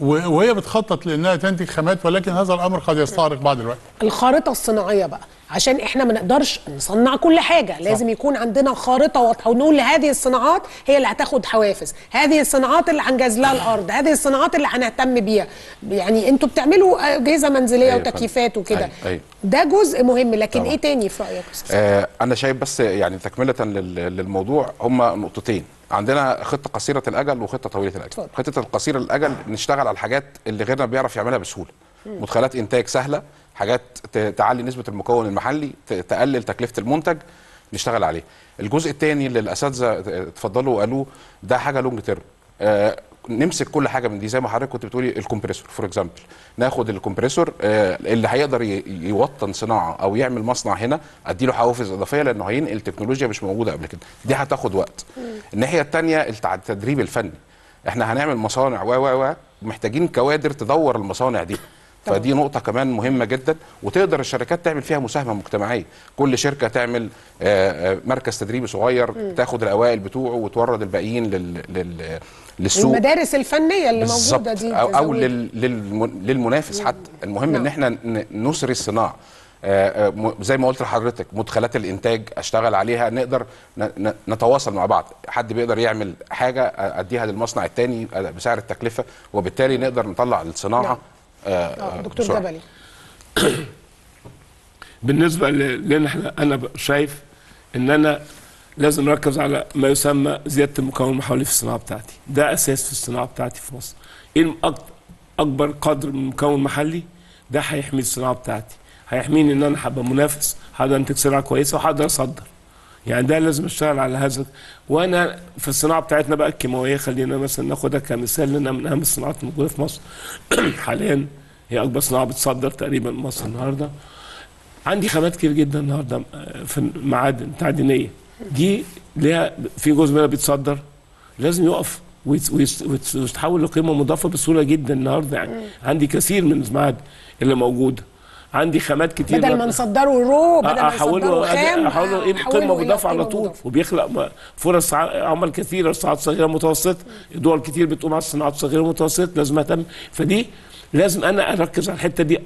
Speaker 7: وهي بتخطط لإنها تنتج خامات ولكن هذا الأمر قد يستغرق بعض الوقت
Speaker 1: الخارطة الصناعية بقى عشان إحنا ما نقدرش نصنع كل حاجة لازم يكون عندنا خارطة واضحة ونقول هذه الصناعات هي اللي هتاخد حوافز هذه الصناعات اللي هنجاز لها الأرض هذه الصناعات اللي هنهتم بيها يعني أنتوا بتعملوا أجهزة منزلية
Speaker 9: أيوة
Speaker 1: وتكييفات وكده
Speaker 9: أيوة، أيوة.
Speaker 1: ده جزء مهم لكن
Speaker 9: طبعا.
Speaker 1: إيه تاني في أستاذ؟
Speaker 9: آه، أنا شايف بس يعني تكملة لل- للموضوع هما نقطتين عندنا خطة قصيرة الأجل وخطة طويلة الأجل.
Speaker 1: اتفضل.
Speaker 9: خطة القصيرة الأجل نشتغل على الحاجات اللي غيرنا بيعرف يعملها بسهولة. مدخلات إنتاج سهلة حاجات تعلي نسبة المكون المحلي تقلل تكلفة المنتج نشتغل عليه. الجزء الثاني اللي الأساتذة اتفضلوا وقالوه ده حاجة long term نمسك كل حاجة من دي. زي ما حضرتك كنت بتقولي ال compressor for example ناخد ال compressor آه، اللي هيقدر يوطن صناعة أو يعمل مصنع هنا أديله حوافز اضافيه لأنه هينقل تكنولوجيا مش موجودة قبل كده. دي هتاخد وقت. الناحية الثانية التدريب الفني. إحنا هنعمل مصانع و و و محتاجين كوادر تدور المصانع دي. فدي نقطة كمان مهمة جدا. وتقدر الشركات تعمل فيها مساهمة مجتمعية. كل شركة تعمل آه، آه، مركز تدريبي صغير تاخد الأوائل بتوعه وتورد الباقيين لل... لل... للسوق.
Speaker 1: المدارس الفنية اللي موجودة دي
Speaker 9: أو, أو. للمنافس حتى. المهم
Speaker 1: نعم.
Speaker 9: ان إحنا ن- نسري الصناعة. آه، آه، زي ما قلت لحضرتك مدخلات الإنتاج أشتغل عليها. نقدر نتواصل مع بعض. حد بيقدر يعمل حاجة أديها للمصنع الثاني بسعر التكلفة وبالتالي نقدر نطلع الصناعه
Speaker 1: نعم.
Speaker 9: آه،
Speaker 1: آه،
Speaker 9: آه،
Speaker 1: دكتور
Speaker 9: بسرعة.
Speaker 1: جبلي.
Speaker 8: بالنسبة ل- لنا إحنا أنا شايف إن أنا لازم نركز على ما يسمى زيادة المكون المحلي في الصناعة بتاعتي. ده أساس في الصناعة بتاعتي في مصر. إيه أكبر قدر من مكون محلي ده هيحمي الصناعة بتاعتي. هيحميني إن أنا هبقى منافس هقدر أنتج سلعه كويسة وهقدر أصدر. يعني ده لازم أشتغل على هذا. وأنا في الصناعة بتاعتنا بقى الكيماوية خلينا مثلا ناخدها كمثال لانها من أهم الصناعات الموجودة في مصر. حاليا هي أكبر صناعة بتصدر تقريبا مصر النهارده. عندي خامات كتير جدا النهارده آه، في المعادن تعدينيه دي ليها في جزء منها بيتصدر؟ لازم يقف ويت- ويت- ويت- ويتحول لقيمة مضافة بسهولة جدا النهارده يعني. عندي كثير من المعادن اللي موجودة. عندي خامات كتير
Speaker 1: بدل ما نصدره raw بدل ما نصدره خام أحوله
Speaker 8: إيه
Speaker 1: قيمة
Speaker 8: مضافة على طول.
Speaker 1: مضافة.
Speaker 8: وبيخلق فرص عمل كثيرة لصناعات صغيرة متوسطة. دول كتير بتقوم على الصناعات الصغيره والمتوسطه لازم أهتم. فدي لازم أنا أركز على الحتة دي.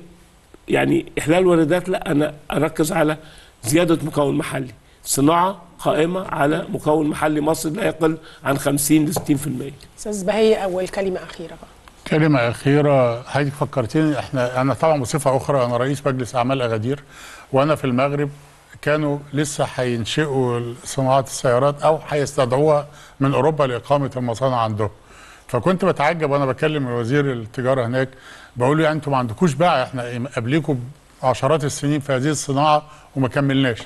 Speaker 8: يعني إحلال واردات لا أنا أركز على زيادة مكون محلي. صناعة قائمة على مكون محلي مصري لا يقل عن 50 ل 60%
Speaker 1: أستاذ بهي أول كلمة أخيرة بقى.
Speaker 7: كلمة أخيرة حضرتك فكرتني إحنا أنا طبعا بصفة أخرى أنا رئيس مجلس أعمال أغادير وأنا في المغرب كانوا لسه هينشئوا صناعة السيارات أو هيستدعوها من أوروبا لإقامة المصانع عندهم فكنت بتعجب وأنا بكلم وزير التجارة هناك. بقول له يعني أنتوا ما عندكوش بقى إحنا قبليكم عشرات السنين في هذه الصناعة وما كملناش.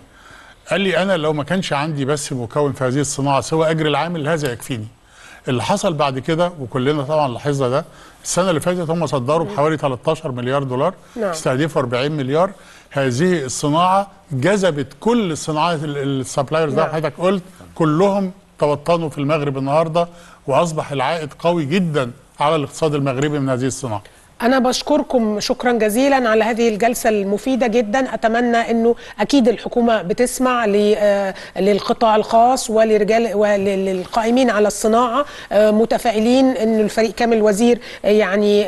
Speaker 7: قال لي أنا لو ما كانش عندي بس مكون في هذه الصناعة سوى أجر العامل هذا يكفيني اللي حصل بعد كده وكلنا طبعا لاحظنا ده السنة اللي فاتت هم صدروا بحوالي 13 مليار دولار
Speaker 1: نعم.
Speaker 7: استهدفوا 40 مليار هذه الصناعة جذبت كل الصناعات السبلايرز ده
Speaker 1: نعم.
Speaker 7: حضرتك قلت كلهم توطنوا في المغرب النهارده وأصبح العائد قوي جدا على الاقتصاد المغربي من هذه الصناعة
Speaker 1: أنا بشكركم شكرا جزيلا على هذه الجلسة المفيدة جدا أتمنى أنه أكيد الحكومة بتسمع آه، للقطاع الخاص ولرجال وللقائمين على الصناعة آه، متفائلين أن الفريق كامل وزير آه، يعني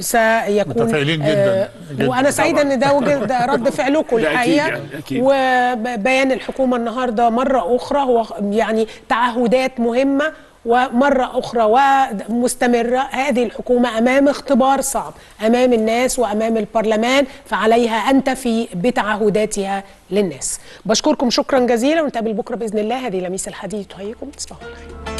Speaker 1: سيكون
Speaker 7: متفائلين جداً، جداً.
Speaker 1: وأنا سعيدة أن ده ده رد فعلكم الحقيقة
Speaker 8: يعني،.
Speaker 1: وبيان الحكومة النهاردة مرة أخرى هو يعني تعهدات مهمة ومرة أخرى ومستمرة. هذه الحكومة أمام اختبار صعب أمام الناس وأمام البرلمان فعليها أن تفي بتعهداتها للناس. بشكركم شكرا جزيلا ونتقابل بكرة بإذن الله. هذه لميس الحديث تهيئكم تصبحوا على خير.